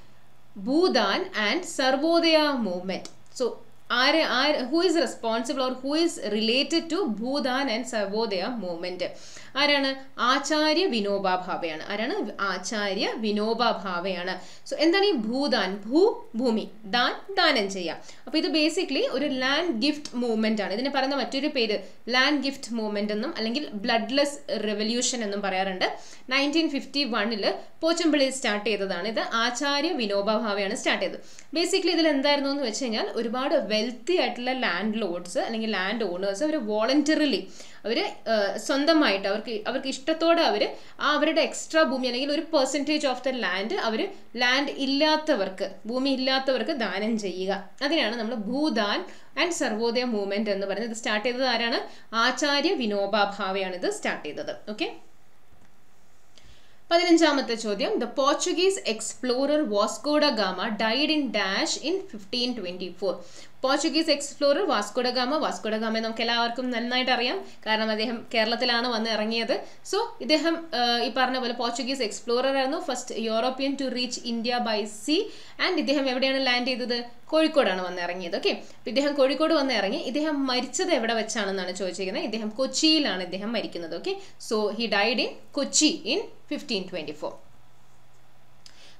Bhoodan and Sarvodaya movement so ആര് ആര് who is responsible or who is related to Bhoodan and Sarvodaya movement ആരാണ്? ആചാര്യ വിനോബ ഭാവയാണ്. ആരാണ്? Acharya Vinoba ഭാവയാണ്. So എന്താണ് ഈ ഭൂദാൻ ഭൂ ഭൂമി. ദാൻ ദാനം ചെയ്യാം. അപ്പോൾ ഇത് ബേസിക്കലി ഒരു ലാൻഡ് ഗിഫ്റ്റ് മൂവ്മെന്റ് ആണ്. ഇതിനെ പറയുന്ന മറ്റൊരു പേര് ലാൻഡ് ഗിഫ്റ്റ് മൂവ്മെന്റ് എന്നും അല്ലെങ്കിൽ ബ്ലഡ്ലെസ് റെവല്യൂഷൻ എന്നും പറയാറുണ്ട്. നയന്റീൻ ഫിഫ്റ്റി വണ്ണിൽ പോച്ചമ്പള്ളി സ്റ്റാർട്ട് ചെയ്തതാണ്. ഇത് ആചാര്യ വിനോബ ഭാവയാണ് സ്റ്റാർട്ട് ചെയ്തത്. ബേസിക്കലി ഇതിൽ എന്തായിരുന്നു എന്ന് വെച്ച് കഴിഞ്ഞാൽ ഒരുപാട് വെൽത്തി ആയിട്ടുള്ള ലാൻഡ് ലോഡ്സ് അല്ലെങ്കിൽ ലാൻഡ് ഓണേഴ്സ് അവർ വോളണ്ടറിലി അവർ സ്വന്തമായിട്ട് അവർക്ക് അവർക്ക് ഇഷ്ടത്തോടെ അവർ ആ അവരുടെ എക്സ്ട്രാ ഭൂമി അല്ലെങ്കിൽ ഒരു പെർസെന്റേജ് ഓഫ് ദ ലാൻഡ് അവർ ലാൻഡ് ഇല്ലാത്തവർക്ക് ഭൂമി ഇല്ലാത്തവർക്ക് ദാനം ചെയ്യുക. അതിനാണ് നമ്മൾ ഭൂദാൻ ആൻഡ് സർവോദയ മൂവ്മെന്റ് എന്ന് പറയുന്നത്. ഇത് സ്റ്റാർട്ട് ചെയ്തത് ആരാണ്? ആചാര്യ വിനോബ ഭാവയാണ് ഇത് സ്റ്റാർട്ട് ചെയ്തത്. ഓക്കെ പതിനഞ്ചാമത്തെ ചോദ്യം. The Portuguese explorer Vasco da Gama died in dash in fifteen twenty four Portuguese explorer Vasco da Gama വാസ്കോഡഗാമയെ Vasco da നമുക്ക് എല്ലാവർക്കും നന്നായിട്ട് അറിയാം. കാരണം അദ്ദേഹം കേരളത്തിലാണ് വന്ന് ഇറങ്ങിയത്. സോ ഇദ്ദേഹം ഈ പറഞ്ഞ പോലെ പോർച്ചുഗീസ് എക്സ്പ്ലോറർ ആയിരുന്നു. First European to reach India by sea. And ഇദ്ദേഹം എവിടെയാണ് ലാൻഡ് ചെയ്തത്? കോഴിക്കോടാണ് വന്ന് ഇറങ്ങിയത്. ഓക്കെ? ഇദ്ദേഹം കോഴിക്കോട് വന്ന് ഇറങ്ങി. ഇദ്ദേഹം മരിച്ചത് എവിടെ വെച്ചാണെന്നാണ് ചോദിച്ചിരിക്കുന്നത്. ഇദ്ദേഹം കൊച്ചിയിലാണ് ഇദ്ദേഹം മരിക്കുന്നത്. Okay? So he died in Kochi in fifteen twenty four.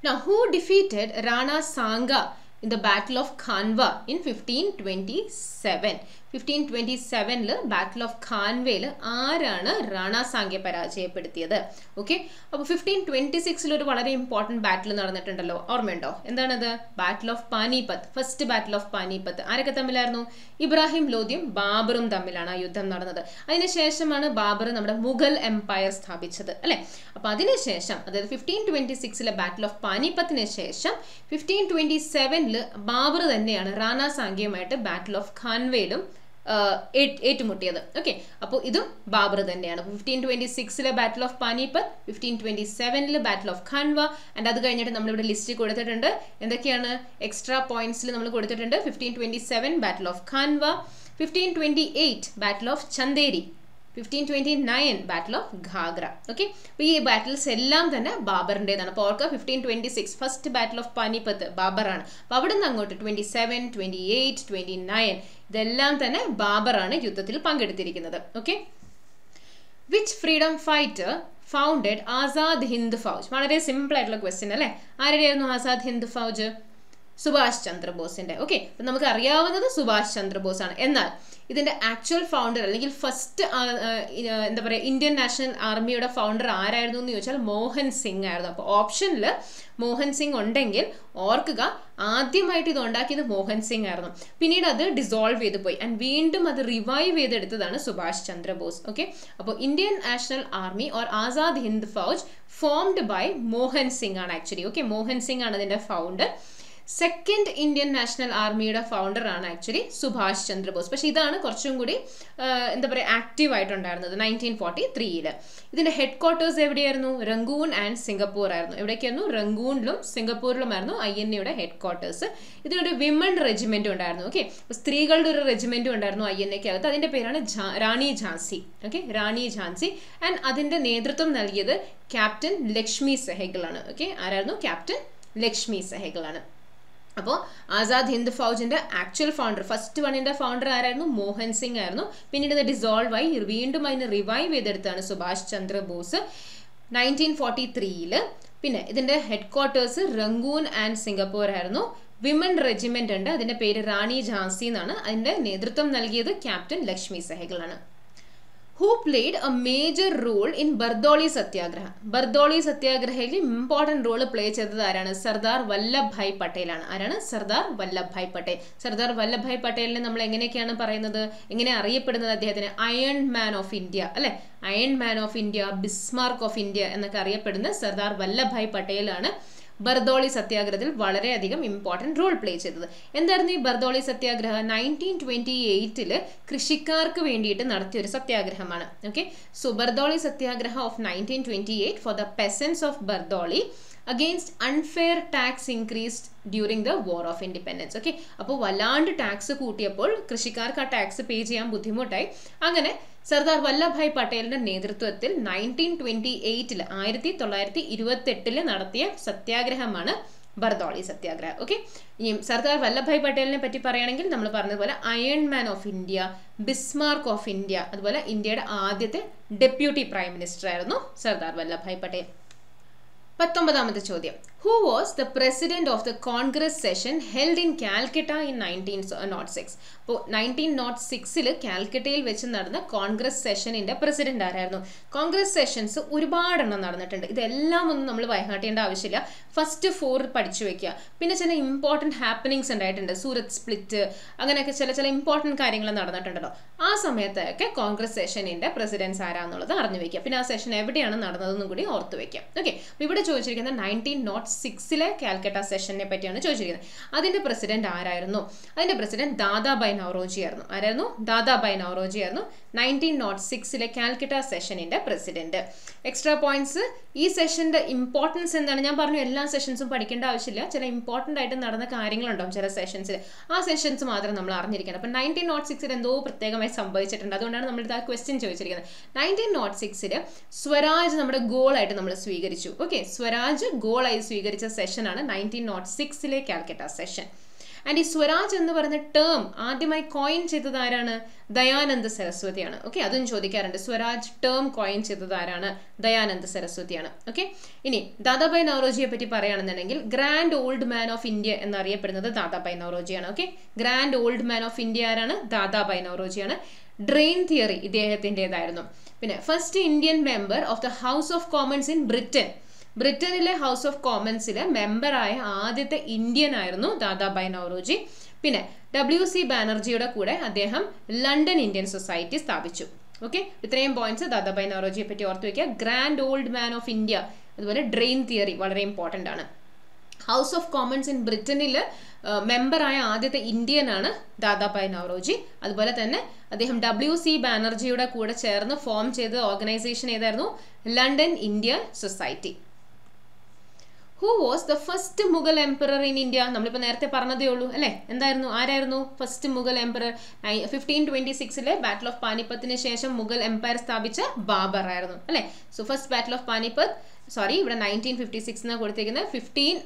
Now, who defeated Rana in the Battle of Khanwa in 1527? Fifteen twenty സെവനിൽ ബാറ്റിൽ ഓഫ് ഖാൻവേയിൽ ആരാണ് റാണ സാങ്കെ പരാജയപ്പെടുത്തിയത്? ഓക്കെ അപ്പോൾ ഫിഫ്റ്റീൻ ട്വന്റി സിക്സിൽ ഒരു വളരെ ഇമ്പോർട്ടന്റ് ബാറ്റിൽ നടന്നിട്ടുണ്ടല്ലോ. ഓർമ്മയുണ്ടോ? എന്താണത്? Battle of Panipat first battle of Panipat ആരൊക്കെ തമ്മിലായിരുന്നു? ഇബ്രാഹിം ലോധിയും ബാബറും തമ്മിലാണ് ആ യുദ്ധം നടന്നത്. അതിനുശേഷമാണ് ബാബർ നമ്മുടെ മുഗൾ എംപയർ സ്ഥാപിച്ചത്. അല്ലേ? അപ്പോൾ അതിനുശേഷം അതായത് ഫിഫ്റ്റീൻ ട്വന്റി സിക്സിലെ ബാറ്റിൽ ഓഫ് പാനിപത്തിന് ശേഷം ഫിഫ്റ്റീൻ ട്വന്റി സെവനിൽ ബാബർ തന്നെയാണ് റാണ സാങ്കേയുമായിട്ട് ബാറ്റിൽ ഓഫ് ഖാൻവേയിലും ഏറ്റുമുട്ടിയത്. ഓക്കെ. അപ്പോൾ ഇതും ബാബർ തന്നെയാണ്. Fifteen twenty സിക്സിലെ battle of Panipat fifteen twenty സെവനിൽ ബാറ്റിൽ ഓഫ് ഖാൻവ ആൻഡ് അത് കഴിഞ്ഞിട്ട് നമ്മളിവിടെ ലിസ്റ്റ് കൊടുത്തിട്ടുണ്ട്. എന്തൊക്കെയാണ് എക്സ്ട്രാ പോയിന്റ്സിൽ നമ്മൾ കൊടുത്തിട്ടുണ്ട്? Fifteen twenty seven battle of Khanwa fifteen twenty eight battle of Chanderi fifteen twenty nine battle of Ghaghra okay. അപ്പോൾ ഈ ബാറ്റിൽസ് എല്ലാം തന്നെ ബാബറിന്റെതാണ്. അപ്പോൾ ഓർക്കുക fifteen twenty six first battle of Panipat ബാബറാണ്. അപ്പോൾ അവിടെ നിന്ന് അങ്ങോട്ട് twenty seven twenty eight twenty nine ഇതെല്ലാം തന്നെ ബാബറാണ് യുദ്ധത്തിൽ പങ്കെടുത്തിരിക്കുന്നത്. Okay which freedom fighter founded Azad Hind Fauj വളരെ സിമ്പിൾ ആയിട്ടുള്ള ക്വസ്റ്റ്യൻ അല്ലേ? ആരുടെയായിരുന്നു ആസാദ് ഹിന്ദ് ഫൗജ് സുഭാഷ് ചന്ദ്രബോസിന്റെ. ഓക്കെ നമുക്ക് അറിയാവുന്നത് സുഭാഷ് ചന്ദ്രബോസ് ആണ് എന്നാൽ ഇതിന്റെ ആക്ച്വൽ ഫൗണ്ടർ അല്ലെങ്കിൽ ഫസ്റ്റ് എന്താ പറയുക ഇന്ത്യൻ നാഷണൽ ആർമിയുടെ ഫൗണ്ടർ ആരായിരുന്നു എന്ന് ചോദിച്ചാൽ മോഹൻ സിംഗ് ആയിരുന്നു. അപ്പോൾ ഓപ്ഷനിൽ മോഹൻ സിംഗ് ഉണ്ടെങ്കിൽ ഓർക്കുക ആദ്യമായിട്ട് ഇത് ഉണ്ടാക്കിയത് മോഹൻ സിംഗ് ആയിരുന്നു. പിന്നീട് അത് ഡിസോൾവ് ചെയ്ത് പോയി. ആൻഡ് വീണ്ടും അത് റിവൈവ് ചെയ്തെടുത്തതാണ് സുഭാഷ് ചന്ദ്രബോസ്. ഓക്കെ അപ്പോൾ Indian National Army or Azad Hind Fauj formed by Mohan Singh ആണ് ആക്ച്വലി ഓക്കെ മോഹൻ സിംഗ് ആണ് അതിന്റെ ഫൗണ്ടർ സെക്കൻഡ് ഇന്ത്യൻ നാഷണൽ ആർമിയുടെ ഫൗണ്ടർ ആണ് ആക്ച്വലി സുഭാഷ് ചന്ദ്രബോസ്. പക്ഷേ ഇതാണ് കുറച്ചും കൂടി എന്താ പറയുക ആക്റ്റീവ് ആയിട്ടുണ്ടായിരുന്നത് നയന്റീൻ ഫോർട്ടി ത്രീയിൽ ഇതിന്റെ ഹെഡ് ക്വാർട്ടേഴ്സ് എവിടെയായിരുന്നു? റംഗൂൺ ആൻഡ് സിംഗപ്പൂർ ആയിരുന്നു. എവിടേക്കായിരുന്നു? റംഗൂണിലും സിംഗപ്പൂരിലുമായിരുന്നു ഐ എൻ എയുടെ ഹെഡ് ക്വാർട്ടേഴ്സ് ഇതിനൊരു വിമൺ റെജിമെന്റും ഉണ്ടായിരുന്നു ഓക്കെ സ്ത്രീകളുടെ ഒരു റെജിമെന്റും ഉണ്ടായിരുന്നു ഐ എൻ എക്ക് അകത്ത് അതിന്റെ പേരാണ് റാണി ഝാൻസി ഓക്കെ റാണി ഝാൻസി. ആൻഡ് അതിന്റെ നേതൃത്വം നൽകിയത് ക്യാപ്റ്റൻ ലക്ഷ്മി സെഹഗിളാണ് ഓക്കെ ആരായിരുന്നു? ക്യാപ്റ്റൻ ലക്ഷ്മി സെഹഗിളാണ് അപ്പോൾ ആസാദ് ഹിന്ദ് ഫൗജിന്റെ ആക്ച്വൽ ഫൗണ്ടർ ഫസ്റ്റ് വണ്ണിന്റെ ഫൗണ്ടർ ആരായിരുന്നു? മോഹൻ സിംഗ് ആയിരുന്നു. പിന്നീട് ഇത് ഡിസോൾവ് ആയി. വീണ്ടും അതിനെ റിവൈവ് ചെയ്തെടുത്താണ് സുഭാഷ് ചന്ദ്ര ബോസ് നയന്റീൻ ഫോർട്ടി ത്രീയിൽ പിന്നെ ഇതിന്റെ headquarters Rangoon and Singapore ആയിരുന്നു. വിമൻ റെജിമെന്റ് ഉണ്ട്. അതിന്റെ പേര് റാണി ഝാൻസി എന്നാണ്. അതിന്റെ നേതൃത്വം നൽകിയത് captain Lakshmi സെഹഗിളാണ് who played a major role in Bardoli Satyagraha Bardoli സത്യാഗ്രഹയിൽ important role play ചെയ്തത് ആരാണ്? സർദാർ വല്ലഭായ് പട്ടേലാണ് ആരാണ്? സർദാർ വല്ലഭായ് പട്ടേൽ. സർദാർ വല്ലഭായ് പട്ടേലിനെ നമ്മൾ എങ്ങനെയൊക്കെയാണ് പറയുന്നത്? എങ്ങനെ അറിയപ്പെടുന്നത് അദ്ദേഹത്തിന്? അയൺ മാൻ ഓഫ് ഇന്ത്യ അല്ലെ? Iron man of India Bismarck of India എന്നൊക്കെ അറിയപ്പെടുന്ന സർദാർ വല്ലഭായ് പട്ടേലാണ് ബർദോളി സത്യാഗ്രഹത്തിൽ വളരെയധികം ഇമ്പോർട്ടന്റ് റോൾ പ്ലേ ചെയ്തത്. എന്തായിരുന്നു ഈ ബർദോളി സത്യാഗ്രഹം? നയന്റീൻ ട്വന്റി എയ്റ്റിൽ കൃഷിക്കാർക്ക് വേണ്ടിയിട്ട് നടത്തിയ ഒരു സത്യാഗ്രഹമാണ്. Okay so Bardoli Satyagraham of nineteen twenty eight for the peasants of Bardoli against unfair tax increased during the war of independence okay അപ്പോൾ വല്ലാണ്ട് ടാക്സ് കൂട്ടിയപ്പോൾ കൃഷിക്കാർക്ക് ആ ടാക്സ് പേ ചെയ്യാൻ ബുദ്ധിമുട്ടായി. അങ്ങനെ സർദാർ വല്ലഭായ് പട്ടേലിന്റെ നേതൃത്വത്തിൽ നയന്റീൻ ട്വന്റി എയ്റ്റിൽ ആയിരത്തി തൊള്ളായിരത്തി ഇരുപത്തി എട്ടിൽ നടത്തിയ സത്യാഗ്രഹമാണ് ബർദോളി സത്യാഗ്രഹം. ഓക്കെ ഈ സർദാർ വല്ലഭായ് പട്ടേലിനെ പറ്റി പറയുകയാണെങ്കിൽ നമ്മൾ പറഞ്ഞതുപോലെ iron man of India Bismarck of India അതുപോലെ ഇന്ത്യയുടെ ആദ്യത്തെ ഡെപ്യൂട്ടി പ്രൈം മിനിസ്റ്റർ ആയിരുന്നു സർദാർ വല്ലഭായ് പട്ടേൽ. പത്തൊമ്പതാമത്തെ ചോദ്യം. The president of the Congress session held in Calcutta in nineteen nought six അപ്പോൾ നയന്റീൻ നോട്ട് സിക്സിൽ കാൽക്കട്ടയിൽ വെച്ച് നടന്ന കോൺഗ്രസ് സെഷനിന്റെ പ്രസിഡന്റ് ആരായിരുന്നു? കോൺഗ്രസ് സെഷൻസ് ഒരുപാടെണ്ണം നടന്നിട്ടുണ്ട്. ഇതെല്ലാം ഒന്നും നമ്മൾ വയനാട്ടേണ്ട ആവശ്യമില്ല. ഫസ്റ്റ് ഫോർ പഠിച്ചു വെക്കുക. പിന്നെ ചില ഇമ്പോർട്ടന്റ് ഹാപ്പനിങ്സ് ഉണ്ടായിട്ടുണ്ട്. സൂരത് സ്പ്ലിറ്റ് അങ്ങനെയൊക്കെ ചില ചില ഇമ്പോർട്ടന്റ് കാര്യങ്ങൾ നടന്നിട്ടുണ്ടല്ലോ. ആ സമയത്തൊക്കെ കോൺഗ്രസ് സെഷനിന്റെ പ്രസിഡൻസ് ആരാന്നുള്ളത് അറിഞ്ഞു വെക്കുക. പിന്നെ ആ സെഷൻ എവിടെയാണ് നടന്നതെന്നും കൂടി ഓർത്ത് വെക്കാം ഓക്കെ ഇവിടെ ചോദിച്ചിരിക്കുന്നത് നയന്റീൻ നോട്ട് സിക്സിലെ കാൽക്കട്ട സെഷനെ പറ്റിയാണ് ചോദിച്ചിരിക്കുന്നത്. അതിന്റെ പ്രസിഡന്റ് ആരായിരുന്നു? അതിന്റെ പ്രസിഡന്റ് ദാദാബായ് നവറോജി ആയിരുന്നു. ആരായിരുന്നു? ദാദാബായ് നവറോജി ആയിരുന്നു. നയന്റീൻ നോട്ട് സിക്സിലെ കാൽക്കട്ട സെഷനിന്റെ പ്രസിഡന്റ്. എക്സ്ട്രാ പോയിന്റ്സ് ഈ സെഷന്റെ ഇമ്പോർട്ടൻസ് എന്താണ്? ഞാൻ പറഞ്ഞു എല്ലാ സെഷൻസും പഠിക്കേണ്ട ആവശ്യമില്ല. ചില ഇമ്പോർട്ടന്റ് ആയിട്ട് നടന്ന കാര്യങ്ങളുണ്ടാവും ചില സെഷൻസിൽ ആ സെഷൻസ് മാത്രം നമ്മൾ അറിഞ്ഞിരിക്കണം. അപ്പം നയന്റീൻ നോട്ട് സിക്സിൽ എന്തോ പ്രത്യേകമായി സംഭവിച്ചിട്ടുണ്ട്. അതുകൊണ്ടാണ് നമ്മൾ ഇത് ആ ക്വസ്റ്റ്യൻ ചോദിച്ചിരിക്കുന്നത്. നയന്റീൻ നോട്ട് സിക്സിൽ സ്വരാജ് നമ്മുടെ ഗോളായിട്ട് നമ്മൾ സ്വീകരിച്ചു. ഓക്കെ സ്വരാജ് ഗോളായി സ്വീകരിച്ച സെഷനാണ് നയന്റീൻ നോട്ട് സിക്സിലെ കാൽക്കട്ട സെഷൻ ആൻഡ് ഈ സ്വരാജ് എന്ന് പറഞ്ഞ ടേം ആദ്യമായി കോയിൻ ചെയ്തത് ആരാണ്? ദയാനന്ദ സരസ്വതിയാണ്. ഓക്കെ അതും ചോദിക്കാറുണ്ട്. സ്വരാജ് ടേം കോയിൻ ചെയ്തത് ആരാണ്? ദയാനന്ദ സരസ്വതിയാണ്. ഓക്കെ ഇനി ദാദാഭായ് നവറോജിയെ പറ്റി പറയുകയാണെന്നുണ്ടെങ്കിൽ grand old man of India എന്നറിയപ്പെടുന്നത് Dadabhai നവറോജിയാണ് okay grand old man of India ആരാണ്? ദാദാഭായ് നവറോജിയാണ് ഡ്രെയിൻ തിയറി ഇദ്ദേഹത്തിന്റെതായിരുന്നു. പിന്നെ first Indian member of the House of Commons in Britain ബ്രിട്ടനിലെ ഹൗസ് ഓഫ് കോമൺസിലെ മെമ്പറായ ആദ്യത്തെ ഇന്ത്യൻ ആയിരുന്നു ദാദാബായ് നവറോജി. പിന്നെ ഡബ്ല്യു സി ബാനർജിയുടെ കൂടെ അദ്ദേഹം ലണ്ടൻ ഇന്ത്യൻ സൊസൈറ്റി സ്ഥാപിച്ചു. ഓക്കെ ഇത്രയും പോയിന്റ്സ് ദാദാബായ് നവറോജിയെ പറ്റി ഓർത്ത് വയ്ക്കുക grand old man of India അതുപോലെ ഡ്രെയിൻ തിയറി വളരെ ഇമ്പോർട്ടന്റ് ആണ്. ഹൗസ് ഓഫ് കോമൺസ് ഇൻ ബ്രിട്ടനിൽ മെമ്പറായ ആദ്യത്തെ ഇന്ത്യൻ ആണ് ദാദാഭായ് നവറോജി. അതുപോലെ തന്നെ അദ്ദേഹം ഡബ്ല്യു സി ബാനർജിയുടെ കൂടെ ചേർന്ന് ഫോം ചെയ്ത ഓർഗനൈസേഷൻ ഏതായിരുന്നു? London India Society who was the first Mughal emperor in India നമ്മളിപ്പോൾ നേരത്തെ പറഞ്ഞതേ ഉള്ളൂ അല്ലേ? എന്തായിരുന്നു? ആരായിരുന്നു first Mughal emperor fifteen twenty സിക്സിലെ battle of പാനിപ്പത്തിന് ശേഷം മുഗൾ എംപയർ സ്ഥാപിച്ച ബാബർ ആയിരുന്നു അല്ലേ? So first battle of Panipat sorry ഇവിടെ നയന്റീൻ ഫിഫ്റ്റി സിക്സ് എന്നാണ് കൊടുത്തിരിക്കുന്നത് ഫിഫ്റ്റീൻ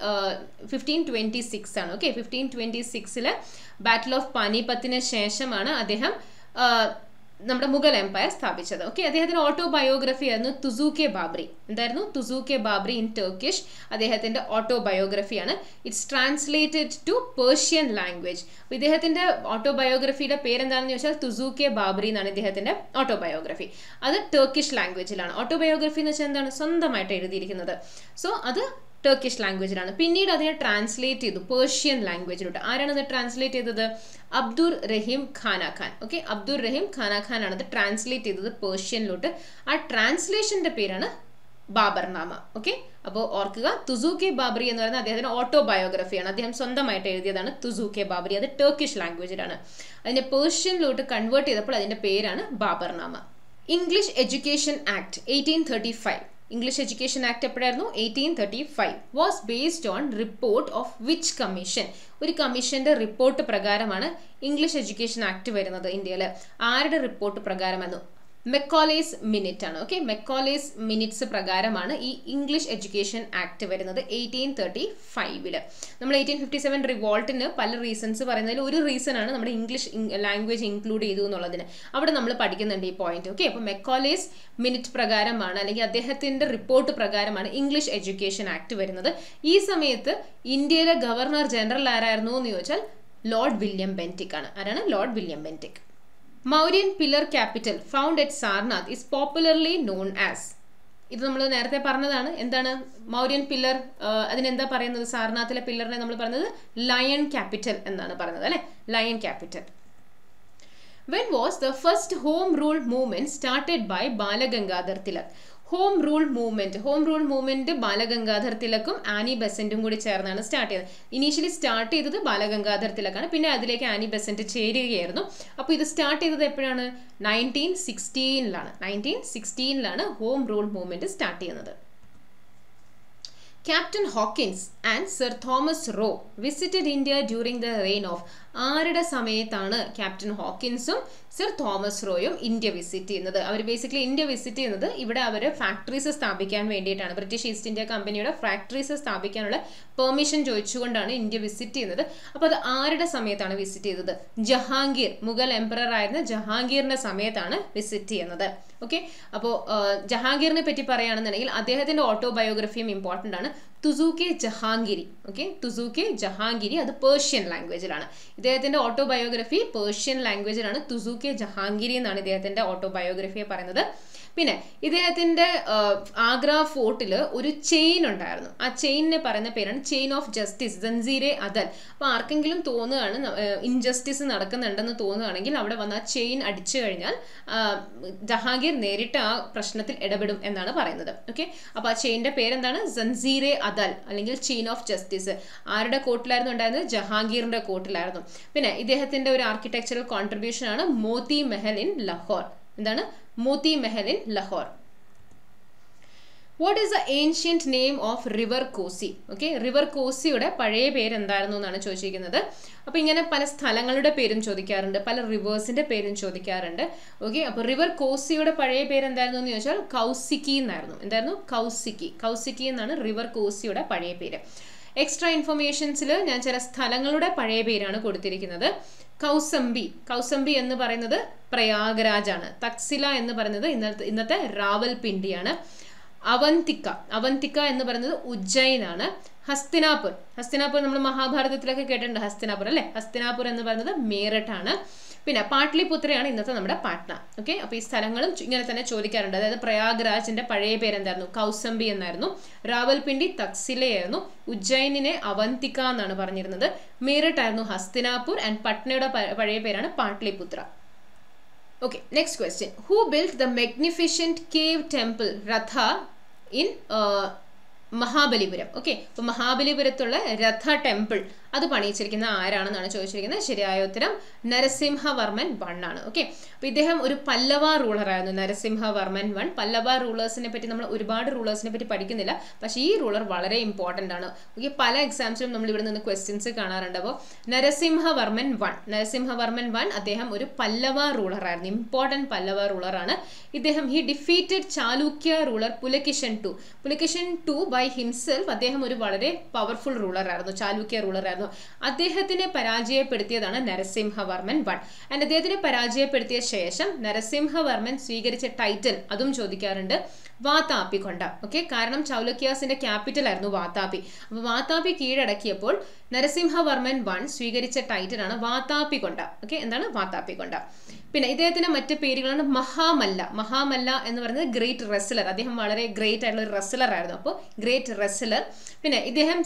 ഫിഫ്റ്റീൻ ട്വന്റി സിക്സ് ആണ് ഓക്കെ ഫിഫ്റ്റീൻ ട്വന്റി സിക്സിൽ ബാറ്റിൽ ഓഫ് പാനിപ്പത്തിന് ശേഷമാണ് അദ്ദേഹം നമ്മുടെ മുഗൾ എംപയർ സ്ഥാപിച്ചത്. ഓക്കെ അദ്ദേഹത്തിന്റെ ഓട്ടോബയോഗ്രഫി ആയിരുന്നു തുസൂക്കെ ബാബ്രി. എന്തായിരുന്നു? തുസൂക്കെ ബാബ്രി ഇൻ ടർക്കിഷ് അദ്ദേഹത്തിന്റെ ഓട്ടോബയോഗ്രഫിയാണ് it's translated to Persian language അപ്പോൾ ഇദ്ദേഹത്തിന്റെ ഓട്ടോബയോഗ്രഫിയുടെ പേരെന്താണെന്ന് ചോദിച്ചാൽ തുസൂക്കെ ബാബ്രി എന്നാണ് ഇദ്ദേഹത്തിന്റെ ഓട്ടോബയോഗ്രഫി അത് ടർക്കിഷ് ലാംഗ്വേജിലാണ് ഓട്ടോബയോഗ്രഫി എന്ന് വെച്ചാൽ എന്താണ്? സ്വന്തമായിട്ട് എഴുതിയിരിക്കുന്നത്. സോ അത് ടർക്കിഷ് ലാംഗ്വേജിലാണ് പിന്നീട് അതിനെ ട്രാൻസ്ലേറ്റ് ചെയ്തു. പേർഷ്യൻ ലാംഗ്വേജിലോട്ട് ആരാണ് അത് ട്രാൻസ്ലേറ്റ് ചെയ്തത്? അബ്ദുർ റഹീം ഖാന ഖാൻ. ഓക്കെ അബ്ദുർ റഹീം ഖാന ഖാൻ ആണ് അത് ട്രാൻസ്ലേറ്റ് ചെയ്തത് പേർഷ്യനിലോട്ട് ആ ട്രാൻസ്ലേഷന്റെ പേരാണ് ബാബർനാമ. ഓക്കെ അപ്പോൾ ഓർക്കുക തുസൂക്കെ ബാബറി എന്ന് പറയുന്നത് അദ്ദേഹത്തിന്റെ ഓട്ടോബയോഗ്രഫിയാണ് അദ്ദേഹം സ്വന്തമായിട്ട് എഴുതിയതാണ് തുസൂക്കെ ബാബറി. അത് ടർക്കിഷ് ലാംഗ്വേജിലാണ് അതിനെ പേർഷ്യനിലോട്ട് കൺവേർട്ട് ചെയ്തപ്പോൾ അതിന്റെ പേരാണ് Baburnama. English education act eighteen thirty five English education act എപ്പോഴായിരുന്നു? Eighteen thirty five was based on report of which commission ഒരു കമ്മീഷന്റെ റിപ്പോർട്ട് പ്രകാരമാണ് ഇംഗ്ലീഷ് എഡ്യൂക്കേഷൻ ആക്ട് വരുന്നത് ഇന്ത്യയിൽ ആരുടെ റിപ്പോർട്ട് പ്രകാരമെന്നു? മെക്കോലേസ് മിനിറ്റ് ആണ്. ഓക്കെ മെക്കോലേസ് മിനിറ്റ്സ് പ്രകാരമാണ് ഈ ഇംഗ്ലീഷ് എഡ്യൂക്കേഷൻ ആക്ട് വരുന്നത് എയ്റ്റീൻ തേർട്ടി ഫൈവിൽ നമ്മൾ എയ്റ്റീൻ ഫിഫ്റ്റി സെവൻ റിവോൾട്ടിന് പല റീസൺസ് പറയുന്നതിൽ ഒരു റീസൺ ആണ് നമ്മുടെ ഇംഗ്ലീഷ് ലാംഗ്വേജ് ഇൻക്ലൂഡ് ചെയ്തു എന്നുള്ളതിന്. അവിടെ നമ്മൾ പഠിക്കുന്നുണ്ട് ഈ പോയിന്റ് ഓക്കെ അപ്പോൾ മെക്കോലേസ് മിനിറ്റ് പ്രകാരമാണ് അല്ലെങ്കിൽ അദ്ദേഹത്തിന്റെ റിപ്പോർട്ട് പ്രകാരമാണ് ഇംഗ്ലീഷ് എഡ്യൂക്കേഷൻ ആക്ട് വരുന്നത്. ഈ സമയത്ത് ഇന്ത്യയിലെ ഗവർണർ ജനറൽ ആരായിരുന്നു എന്ന് ചോദിച്ചാൽ ലോർഡ് വില്യം ബെന്റിക് ആണ്. ആരാണ്? Lord William Bentinck Mauryan pillar capital found at Sarnath is popularly known as ഇത് നമ്മൾ നേരത്തെ പറഞ്ഞതാണ്. എന്താണ് മൗര്യൻ പില്ലർ അതിനെന്താ പറയുന്നത്? സാർനാഥിലെ പില്ലറിനെ നമ്മൾ പറയുന്നത് ലയൺ ക്യാപിറ്റൽ എന്നാണ് പറയുന്നത് അല്ലെ? Lion capital when was the first home rule movement started by Balagangadhar Tilak? Home rule movement home rule movement Balagangadhar തിലക്കും Annie ബെസന്റും കൂടി ചേർന്നാണ് സ്റ്റാർട്ട് ചെയ്തത്. ഇനീഷ്യലി സ്റ്റാർട്ട് ചെയ്തത് ബാലഗംഗാധർ തിലക്കാണ് പിന്നെ അതിലേക്ക് ആനി ബെസന്റ് ചേരുകയായിരുന്നു. അപ്പോൾ ഇത് സ്റ്റാർട്ട് ചെയ്തത് എപ്പോഴാണ്? നയന്റീൻ സിക്സ്റ്റീനിലാണ് നയന്റീൻ സിക്സ്റ്റീനിലാണ് ഹോം റൂൾ മൂവ്മെന്റ് സ്റ്റാർട്ട് ചെയ്യുന്നത്. Captain Hawkins and sir Thomas Roe visited India during the reign of ആരുടെ സമയത്താണ് ക്യാപ്റ്റൻ ഹോക്കിൻസും സർ തോമസ് റോയും ഇന്ത്യ വിസിറ്റ് ചെയ്യുന്നത്? അവർ ബേസിക്കലി ഇന്ത്യ വിസിറ്റ് ചെയ്യുന്നത് ഇവിടെ അവർ ഫാക്ടറീസ് സ്ഥാപിക്കാൻ വേണ്ടിയിട്ടാണ്. ബ്രിട്ടീഷ് ഈസ്റ്റ് ഇന്ത്യ കമ്പനിയുടെ ഫാക്ടറീസ് സ്ഥാപിക്കാനുള്ള പെർമിഷൻ ചോദിച്ചുകൊണ്ടാണ് ഇന്ത്യ വിസിറ്റ് ചെയ്യുന്നത്. അപ്പോൾ അത് ആരുടെ സമയത്താണ് വിസിറ്റ് ചെയ്തത്? ജഹാംഗീർ മുഗൾ എംപറർ ആയിരുന്ന ജഹാംഗീറിന്റെ സമയത്താണ് വിസിറ്റ് ചെയ്യുന്നത്. ഓക്കെ അപ്പോൾ ജഹാംഗീറിനെ പറ്റി പറയുകയാണെന്നുണ്ടെങ്കിൽ അദ്ദേഹത്തിന്റെ ഓട്ടോബയോഗ്രഫിയും ഇമ്പോർട്ടന്റ് ആണ്. തുസൂക്കെ ജഹാംഗിരി ഓക്കെ തുസൂക്കെ ജഹാംഗിരി അത് പേർഷ്യൻ ലാംഗ്വേജിലാണ് ഇദ്ദേഹത്തിന്റെ ഓട്ടോബയോഗ്രഫി പേർഷ്യൻ ലാംഗ്വേജിലാണ് തുസൂക്കെ ജഹാംഗിരി എന്നാണ് ഇദ്ദേഹത്തിന്റെ ഓട്ടോബയോഗ്രഫിയെ പറയുന്നത്. പിന്നെ ഇദ്ദേഹത്തിന്റെ ആഗ്ര ഫോർട്ടിൽ ഒരു ചെയിൻ ഉണ്ടായിരുന്നു. ആ ചെയിനിനെ പറയുന്ന പേരാണ് chain of justice Zanjire Adl. അപ്പോൾ ആർക്കെങ്കിലും തോന്നുകയാണ് ഇൻജസ്റ്റിസ് നടക്കുന്നുണ്ടെന്ന് തോന്നുകയാണെങ്കിൽ അവിടെ വന്ന് ആ ചെയിൻ അടിച്ചു കഴിഞ്ഞാൽ ജഹാംഗീർ നേരിട്ട് ആ പ്രശ്നത്തിൽ ഇടപെടും എന്നാണ് പറയുന്നത്. ഓക്കെ? അപ്പോൾ ആ ചെയിന്റെ പേരെന്താണ്? ജൻസീരെ അദൽ അല്ലെങ്കിൽ ചെയിൻ ഓഫ് ജസ്റ്റിസ്. ആരുടെ കോട്ടിലായിരുന്നു ഉണ്ടായിരുന്നത്? ജഹാംഗീറിന്റെ കോട്ടിലായിരുന്നു പിന്നെ ഇദ്ദേഹത്തിന്റെ ഒരു ആർക്കിടെക്ചറൽ കോൺട്രിബ്യൂഷൻ ആണ് മോത്തി മെഹൽ ഇൻ ലഹോർ. എന്താണ്? Moti Mahal in Lahore. What is the ancient name of river Kosi okay river കോസിയുടെ പഴയ പേര് എന്തായിരുന്നു എന്നാണ് ചോദിച്ചിരിക്കുന്നത്. അപ്പോൾ ഇങ്ങനെ പല സ്ഥലങ്ങളുടെ പേരും ചോദിക്കാറുണ്ട് പല റിവേഴ്സിന്റെ പേരും ചോദിക്കാറുണ്ട്. ഓക്കെ അപ്പോൾ റിവർ കോസിയുടെ പഴയ പേര് എന്തായിരുന്നു എന്ന് ചോദിച്ചാൽ കൗസിക്കി എന്നായിരുന്നു. എന്തായിരുന്നു? കൗസിക്കി. കൗസിക്കി എന്നാണ് റിവർ കോസിയുടെ പഴയ പേര്. എക്സ്ട്രാ ഇൻഫർമേഷൻസിൽ ഞാൻ ചില സ്ഥലങ്ങളുടെ പഴയ പേരാണ് കൊടുത്തിരിക്കുന്നത്. കൗസംബി. കൗസംബി എന്ന് പറയുന്നത് പ്രയാഗരാജ് ആണ് തക്സില എന്ന് പറയുന്നത് ഇന്നത്തെ ഇന്നത്തെ റാവൽപിണ്ടിയാണ്. അവന്തിക്ക. അവന്തിക്ക എന്ന് പറയുന്നത് ഉജ്ജയിനാണ്. ഹസ്തിനാപുർ. ഹസ്തിനാപുർ നമ്മൾ മഹാഭാരതത്തിലൊക്കെ കേട്ടിട്ടുണ്ട്. ഹസ്തിനാപുർ അല്ലേ? ഹസ്തിനാപുർ എന്ന് പറയുന്നത് മേരട്ടാണ് പിന്നെ പാട്ലിപുത്രയാണ് ഇന്നത്തെ നമ്മുടെ പാട്ന. ഓക്കെ അപ്പോൾ ഈ സ്ഥലങ്ങളും ഇങ്ങനെ തന്നെ ചോദിക്കാറുണ്ട്. അതായത് പ്രയാഗ്രാജിന്റെ പഴയ പേരെന്തായിരുന്നു? കൗസംബി എന്നായിരുന്നു. റാവൽപിണ്ടി തക്സിലയായിരുന്നു. ഉജ്ജയിനിനെ അവന്തിക എന്നാണ് പറഞ്ഞിരുന്നത്. മീററ്റ് ആയിരുന്നു ഹസ്തിനാപൂർ ആൻഡ് പട്നയുടെ പഴയ പേരാണ് Pataliputra. Okay next question who build the magnificent cave temple Ratha in Mahabalipuram okay അപ്പോൾ മഹാബലിപുരത്തുള്ള രഥ ടെമ്പിൾ അത് പണിയിച്ചിരിക്കുന്ന ആരാണെന്നാണ് ചോദിച്ചിരിക്കുന്നത്? ശരിയായ ഉത്തരം നരസിംഹവർമ്മൻ വൺ ആണ്. ഓക്കെ അപ്പോൾ ഇദ്ദേഹം ഒരു പല്ലവ റൂളറായിരുന്നു നരസിംഹവർമ്മൻ വൺ. പല്ലവ റൂളേഴ്സിനെ പറ്റി നമ്മൾ ഒരുപാട് റൂളേഴ്സിനെ പറ്റി പഠിക്കുന്നില്ല. പക്ഷേ ഈ റൂളർ വളരെ ഇമ്പോർട്ടന്റ് ആണ്. ഓക്കെ പല എക്സാംസിലും നമ്മൾ ഇവിടെ നിന്ന് ക്വസ്റ്റ്യൻസ് കാണാറുണ്ട്. അപ്പോൾ നരസിംഹവർമ്മൻ വൺ. നരസിംഹവർമ്മൻ വൺ അദ്ദേഹം ഒരു പല്ലവ റൂളറായിരുന്നു ഇമ്പോർട്ടന്റ് പല്ലവ റൂളറാണ് ഇദ്ദേഹം he defeated Chalukya ruler Pulakeshin two Pulakeshin two by himself അദ്ദേഹം ഒരു വളരെ പവർഫുൾ റൂളറായിരുന്നു ചാലൂക്യ റൂളറായിരുന്നു അദ്ദേഹത്തിനെ പരാജയപ്പെടുത്തിയതാണ് നരസിംഹവർമ്മൻ വൺ. അദ്ദേഹത്തിനെ പരാജയപ്പെടുത്തിയ ശേഷം നരസിംഹവർമ്മൻ സ്വീകരിച്ച ടൈറ്റിൽ അതും ചോദിക്കാറുണ്ട്. വാതാപ്പി കൊണ്ട. ഓക്കെ കാരണം ചൗലക്യാസിന്റെ ക്യാപിറ്റൽ ആയിരുന്നു വാതാപ്പി. അപ്പോൾ വാതാപ്പി കീഴടക്കിയപ്പോൾ നരസിംഹവർമ്മൻ വൺ സ്വീകരിച്ച ടൈറ്റിലാണ് വാതാപ്പി കൊണ്ട. ഓക്കെ എന്താണ്? വാതാപ്പി കൊണ്ട. പിന്നെ ഇദ്ദേഹത്തിന്റെ മറ്റു പേരുകളാണ് മഹാമല്ല. മഹാമല്ല എന്ന് പറയുന്നത് ഗ്രേറ്റ് റെസ്ലർ അദ്ദേഹം വളരെ ഗ്രേറ്റ് ആയിട്ടുള്ള ഒരു റെസ്ലർ ആയിരുന്നു. അപ്പോൾ ഗ്രേറ്റ് റെസ്ലർ പിന്നെ ഇദ്ദേഹം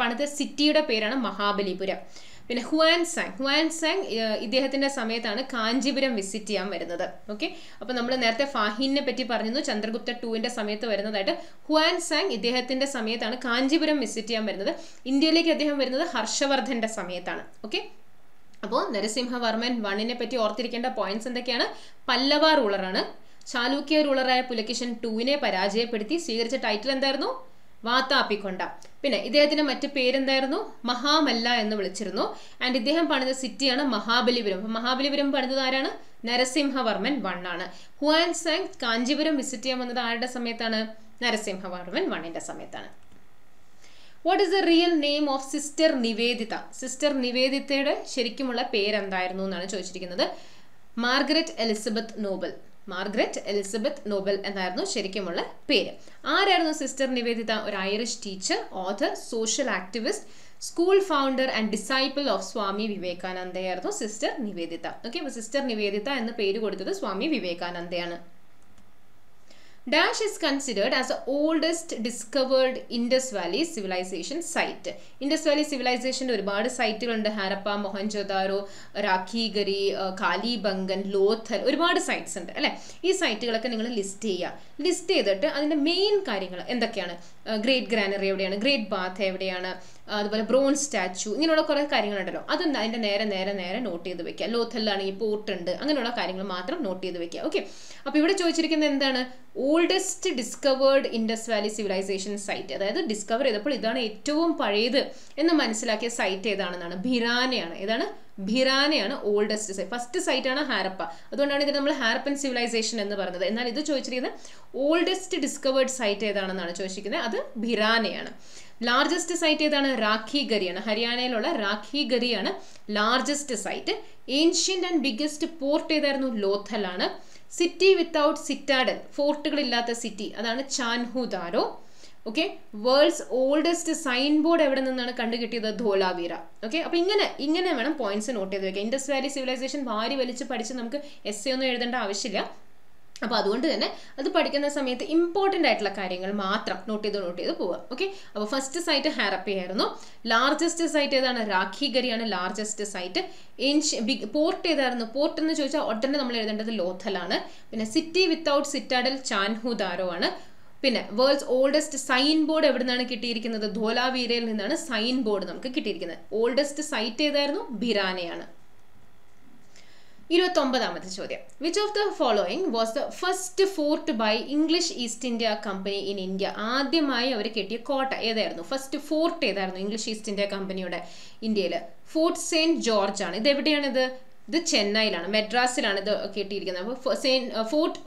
പണിത സിറ്റിയുടെ പേരാണ് മഹാബലിപുരം. പിന്നെ ഹുവാൻ സാങ്. ഹുവാൻ സാങ് ഇദ്ദേഹത്തിന്റെ സമയത്താണ് കാഞ്ചീപുരം വിസിറ്റ് ചെയ്യാൻ വരുന്നത്. ഓക്കെ? അപ്പോൾ നമ്മൾ നേരത്തെ ഫാഹിനെ പറ്റി പറഞ്ഞിരുന്നു. ചന്ദ്രഗുപ്ത ടുവിന്റെ സമയത്ത് വരുന്നതായിട്ട്. ഹുവാൻ സാങ് ഇദ്ദേഹത്തിന്റെ സമയത്താണ് കാഞ്ചീപുരം വിസിറ്റ് ചെയ്യാൻ വരുന്നത്. ഇന്ത്യയിലേക്ക് അദ്ദേഹം വരുന്നത് ഹർഷവർദ്ധന്റെ സമയത്താണ്. ഓക്കെ? അപ്പോൾ നരസിംഹവർമ്മൻ വണ്ണിനെ പറ്റി ഓർത്തിരിക്കേണ്ട പോയിന്റ്സ് എന്തൊക്കെയാണ്? പല്ലവ റൂളറാണ് ചാലൂക്യ റൂളറായ പുലകിഷൻ ടൂവിനെ പരാജയപ്പെടുത്തി. സ്വീകരിച്ച ടൈറ്റിൽ എന്തായിരുന്നു? വാത്താപ്പിക്കൊണ്ട. പിന്നെ ഇദ്ദേഹത്തിന്റെ മറ്റു പേരെന്തായിരുന്നു? മഹാമല്ല എന്ന് വിളിച്ചിരുന്നു. ആൻഡ് ഇദ്ദേഹം പണിത സിറ്റിയാണ് മഹാബലിപുരം. മഹാബലിപുരം പണിതത് ആരാണ്? നരസിംഹവർമ്മൻ വൺ ആണ് ഹുവാൻ സാങ് കാഞ്ചീപുരം വിസിറ്റ് ചെയ്യാൻ വന്നത് ആരുടെ സമയത്താണ്? നരസിംഹവർമ്മൻ വണ്ണിന്റെ സമയത്താണ്. What is the real name of sister Nivedita? Sister നിവേദിതയുടെ ശരിക്കുമുള്ള പേരെന്തായിരുന്നു എന്നാണ് ചോദിച്ചിരിക്കുന്നത്. Margaret Elizabeth Noble Margaret Elizabeth Noble എന്നായിരുന്നു ശരിക്കുമുള്ള പേര്. ആരായിരുന്നു സിസ്റ്റർ നിവേദിത? ഒരു Irish teacher author social activist school founder and disciple of Swami വിവേകാനന്ദയായിരുന്നു sister Nivedita. Okay sister Nivedita എന്ന പേര് കൊടുത്തത് Swami വിവേകാനന്ദയാണ്. Dash is considered as the oldest discovered Indus valley civilisation site Indus valley സിവിലൈസേഷന്റെ ഒരുപാട് സൈറ്റുകളുണ്ട് ഹാരപ്പ മൊഹൻജോദാരോ രാഖീഗരി കാലിബംഗൻ ലോഥൽ ഒരുപാട് സൈറ്റ്സ് ഉണ്ട് അല്ലേ? ഈ സൈറ്റുകളൊക്കെ നിങ്ങൾ ലിസ്റ്റ് ചെയ്യുക. ലിസ്റ്റ് ചെയ്തിട്ട് അതിന്റെ മെയിൻ കാര്യങ്ങൾ എന്തൊക്കെയാണ്? ഗ്രേറ്റ് ഗ്രാനറി എവിടെയാണ്? ഗ്രേറ്റ് ബാത്ത് എവിടെയാണ്? അതുപോലെ ബ്രോൺ സ്റ്റാച്ചു ഇങ്ങനെയുള്ള കുറേ കാര്യങ്ങളുണ്ടല്ലോ. അതൊന്നും അതിന്റെ നേരെ നേരെ നേരെ നോട്ട് ചെയ്ത് വെക്കുക. ലോഥലിലാണെങ്കിൽ പോർട്ട് ഉണ്ട്. അങ്ങനെയുള്ള കാര്യങ്ങൾ മാത്രം നോട്ട് ചെയ്ത് വെക്കുക. ഓക്കെ അപ്പോൾ ഇവിടെ ചോദിച്ചിരിക്കുന്നത് എന്താണ്? Oldest discovered Indus valley civilization site അതായത് ഡിസ്കവർ ചെയ്തപ്പോൾ ഇതാണ് ഏറ്റവും പഴയത് എന്ന് മനസ്സിലാക്കിയ സൈറ്റ് ഏതാണെന്നാണ്? ഭിരാനയാണ്. ഏതാണ്? ഭിരാനയാണ് ഓൾഡസ്റ്റ് സൈറ്റ് ഫസ്റ്റ് സൈറ്റ് ആണ് ഹാരപ്പ. അതുകൊണ്ടാണ് ഇത് നമ്മൾ ഹാരപ്പൻ സിവിലൈസേഷൻ എന്ന് പറഞ്ഞത്. എന്നാൽ ഇത് ചോദിച്ചിരിക്കുന്നത് ഓൾഡസ്റ്റ് ഡിസ്കവേർഡ് സൈറ്റ് ഏതാണെന്നാണ് ചോദിച്ചിരിക്കുന്നത്? അത് ഭിരാനയാണ്. ലാർജസ്റ്റ് സൈറ്റ് ഏതാണ്? രാഖി ഗരിയാണ്. ഹരിയാനയിലുള്ള Rakhi ഗരിയാണ് largest site ancient and biggest port ഏതായിരുന്നു? ലോഥലാണ്. സിറ്റി വിത്തൗട്ട് സിറ്റാഡൽ ഫോർട്ടുകളില്ലാത്ത സിറ്റി അതാണ് Chanhu Chanhudaro okay world's oldest sign board എവിടെ നിന്നാണ് കണ്ടുകിട്ടിയത്? ധോലാവീര ഓക്കെ അപ്പോൾ ഇങ്ങനെ ഇങ്ങനെ വേണം പോയിന്റ്സ് നോട്ട് ചെയ്ത് വെക്കുക ഇൻഡസ് വാലി സിവിലൈസേഷൻ വാരി വലിച്ച് പഠിച്ച് നമുക്ക് എസ് ഒന്നും എഴുതേണ്ട ആവശ്യമില്ല. അപ്പോൾ അതുകൊണ്ട് തന്നെ അത് പഠിക്കുന്ന സമയത്ത് ഇമ്പോർട്ടന്റ് ആയിട്ടുള്ള കാര്യങ്ങൾ മാത്രം നോട്ട് ചെയ്ത് നോട്ട് ചെയ്ത് പോവുക. ഓക്കെ അപ്പോൾ ഫസ്റ്റ് സൈറ്റ് ഹാരപ്പയായിരുന്നു ലാർജസ്റ്റ് സൈറ്റ് ഏതാണ്? രാഖിഗരിയാണ് largest site ancient big port ഏതായിരുന്നു? പോർട്ട് എന്ന് ചോദിച്ചാൽ ഉടനെ നമ്മൾ എഴുതേണ്ടത് ലോഥലാണ് പിന്നെ സിറ്റി വിത്തൗട്ട് സിറ്റാഡൽ ചാൻഹു ദാരോ ആണ്. പിന്നെ വേൾഡ്സ് ഓൾഡസ്റ്റ് സൈൻ ബോർഡ് എവിടെ നിന്നാണ് കിട്ടിയിരിക്കുന്നത്? ധോലാവീരയിൽ നിന്നാണ് സൈൻ ബോർഡ് നമുക്ക് കിട്ടിയിരിക്കുന്നത്. ഓൾഡസ്റ്റ് സൈറ്റ് ഏതായിരുന്നു? ഭിരാനയാണ് ഇരുപത്തൊമ്പതാമത്തെ ചോദ്യം. Which of the following was the first fort by English East India company in India ആദ്യമായി അവർ കെട്ടിയ കോട്ട ഏതായിരുന്നു? ഫസ്റ്റ് ഫോർട്ട് ഏതായിരുന്നു ഇംഗ്ലീഷ് ഈസ്റ്റ് ഇന്ത്യ കമ്പനിയുടെ ഇന്ത്യയിൽ ഫോർട്ട് സെയിന്റ് ജോർജ് ആണ്. ഇത് എവിടെയാണിത് ഇത് ചെന്നൈയിലാണ്. മെഡ്രാസിലാണ് ഇത് കെട്ടിയിരിക്കുന്നത്. അപ്പോൾ saint fort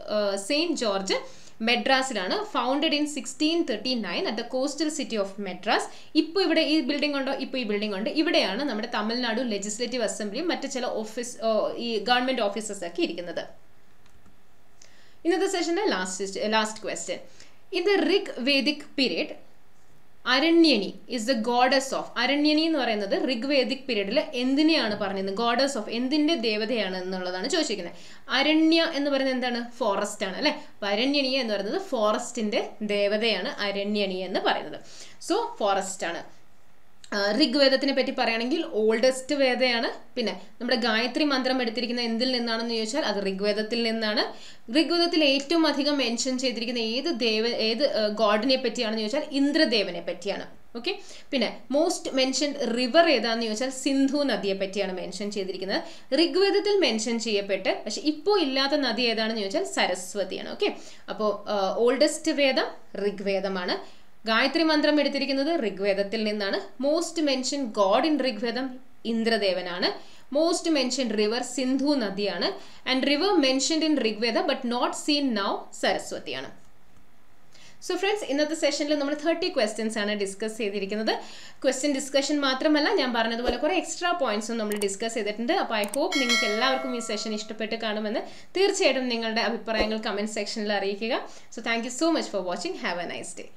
saint George മെഡ്രാസിലാണ്. Founded in sixteen thirty nine at the coastal city of Madras ഇപ്പോൾ ഇവിടെ ഈ ബിൽഡിംഗ് ഉണ്ടോ? ഇപ്പോൾ ഈ ബിൽഡിംഗ് ഉണ്ട്. ഇവിടെയാണ് നമ്മുടെ തമിഴ്നാട് ലെജിസ്ലേറ്റീവ് അസംബ്ലിയും മറ്റു ചില ഓഫീസ് ഈ ഗവൺമെന്റ് ഓഫീസസ് ഒക്കെ ഇരിക്കുന്നത്. ഇന്നത്തെ സെഷന്റെ last last question in the Rig Vedic period Aranyani is the goddess of Aranyani എന്ന് പറയുന്നത് ഋഗ്വേദിക് പീരീഡിൽ എന്തിനെയാണ് പറഞ്ഞത് ഗോഡസ് ഓഫ് എന്തിന്റെ ദേവതയാണ് എന്നുള്ളതാണ് ചോദിച്ചിരിക്കുന്നത് അരണ്യ എന്ന് പറയുന്നത് എന്താണ്? ഫോറസ്റ്റ് ആണ് അല്ലെ? അരണ്യനി എന്ന് പറയുന്നത് ഫോറസ്റ്റിന്റെ ദേവതയാണ് അരണ്യനി എന്ന് പറയുന്നത്. സോ ഫോറസ്റ്റ് ആണ്. ഋഗ്വേദത്തിനെ പറ്റി പറയുകയാണെങ്കിൽ ഓൾഡസ്റ്റ് വേദയാണ്. പിന്നെ നമ്മുടെ ഗായത്രി മന്ത്രം എടുത്തിരിക്കുന്ന എന്തിൽ നിന്നാണെന്ന് ചോദിച്ചാൽ അത് ഋഗ്വേദത്തിൽ നിന്നാണ്. ഋഗ്വേദത്തിൽ ഏറ്റവും അധികം മെൻഷൻ ചെയ്തിരിക്കുന്ന ഏത് ദേവ ഏത് ഗോഡിനെ പറ്റിയാണെന്ന് ചോദിച്ചാൽ ഇന്ദ്രദേവനെ പറ്റിയാണ്. ഓക്കെ പിന്നെ മോസ്റ്റ് മെൻഷൻ റിവർ ഏതാന്ന് ചോദിച്ചാൽ സിന്ധു നദിയെ പറ്റിയാണ് മെൻഷൻ ചെയ്തിരിക്കുന്നത്. ഋഗ്വേദത്തിൽ മെൻഷൻ ചെയ്യപ്പെട്ട് പക്ഷെ ഇപ്പോൾ ഇല്ലാത്ത നദി ഏതാണെന്ന് ചോദിച്ചാൽ സരസ്വതിയാണ്. ഓക്കെ അപ്പോൾ ഓൾഡസ്റ്റ് വേദം ഋഗ്വേദമാണ്. ഗായത്രി മന്ത്രം എടുത്തിരിക്കുന്നത് ഋഗ്വേദത്തിൽ നിന്നാണ്. മോസ്റ്റ് മെൻഷൻ ഗോഡ് ഇൻ ഋഗ്വേദം ഇന്ദ്രദേവനാണ്. മോസ്റ്റ് മെൻഷൻ റിവർ സിന്ധു നദിയാണ്. And river mentioned in Rigveda but not seen now സരസ്വതിയാണ്. So friends ഇന്നത്തെ സെഷനിൽ നമ്മൾ തേർട്ടി ക്വസ്റ്റ്യൻസ് ആണ് ഡിസ്കസ് ചെയ്തിരിക്കുന്നത്. ക്വസ്റ്റ്യൻ ഡിസ്കഷൻ മാത്രമല്ല ഞാൻ പറഞ്ഞതുപോലെ കുറേ എക്സ്ട്രാ പോയിന്റ്സും നമ്മൾ ഡിസ്കസ് ചെയ്തിട്ടുണ്ട്. അപ്പോൾ ഐ ഹോപ്പ് നിങ്ങൾക്ക് എല്ലാവർക്കും ഈ സെഷൻ ഇഷ്ടപ്പെട്ട് കാണുമെന്ന് തീർച്ചയായിട്ടും നിങ്ങളുടെ അഭിപ്രായങ്ങൾ കമന്റ് സെക്ഷനിൽ അറിയിക്കുക. So thank so much for watching have a nice day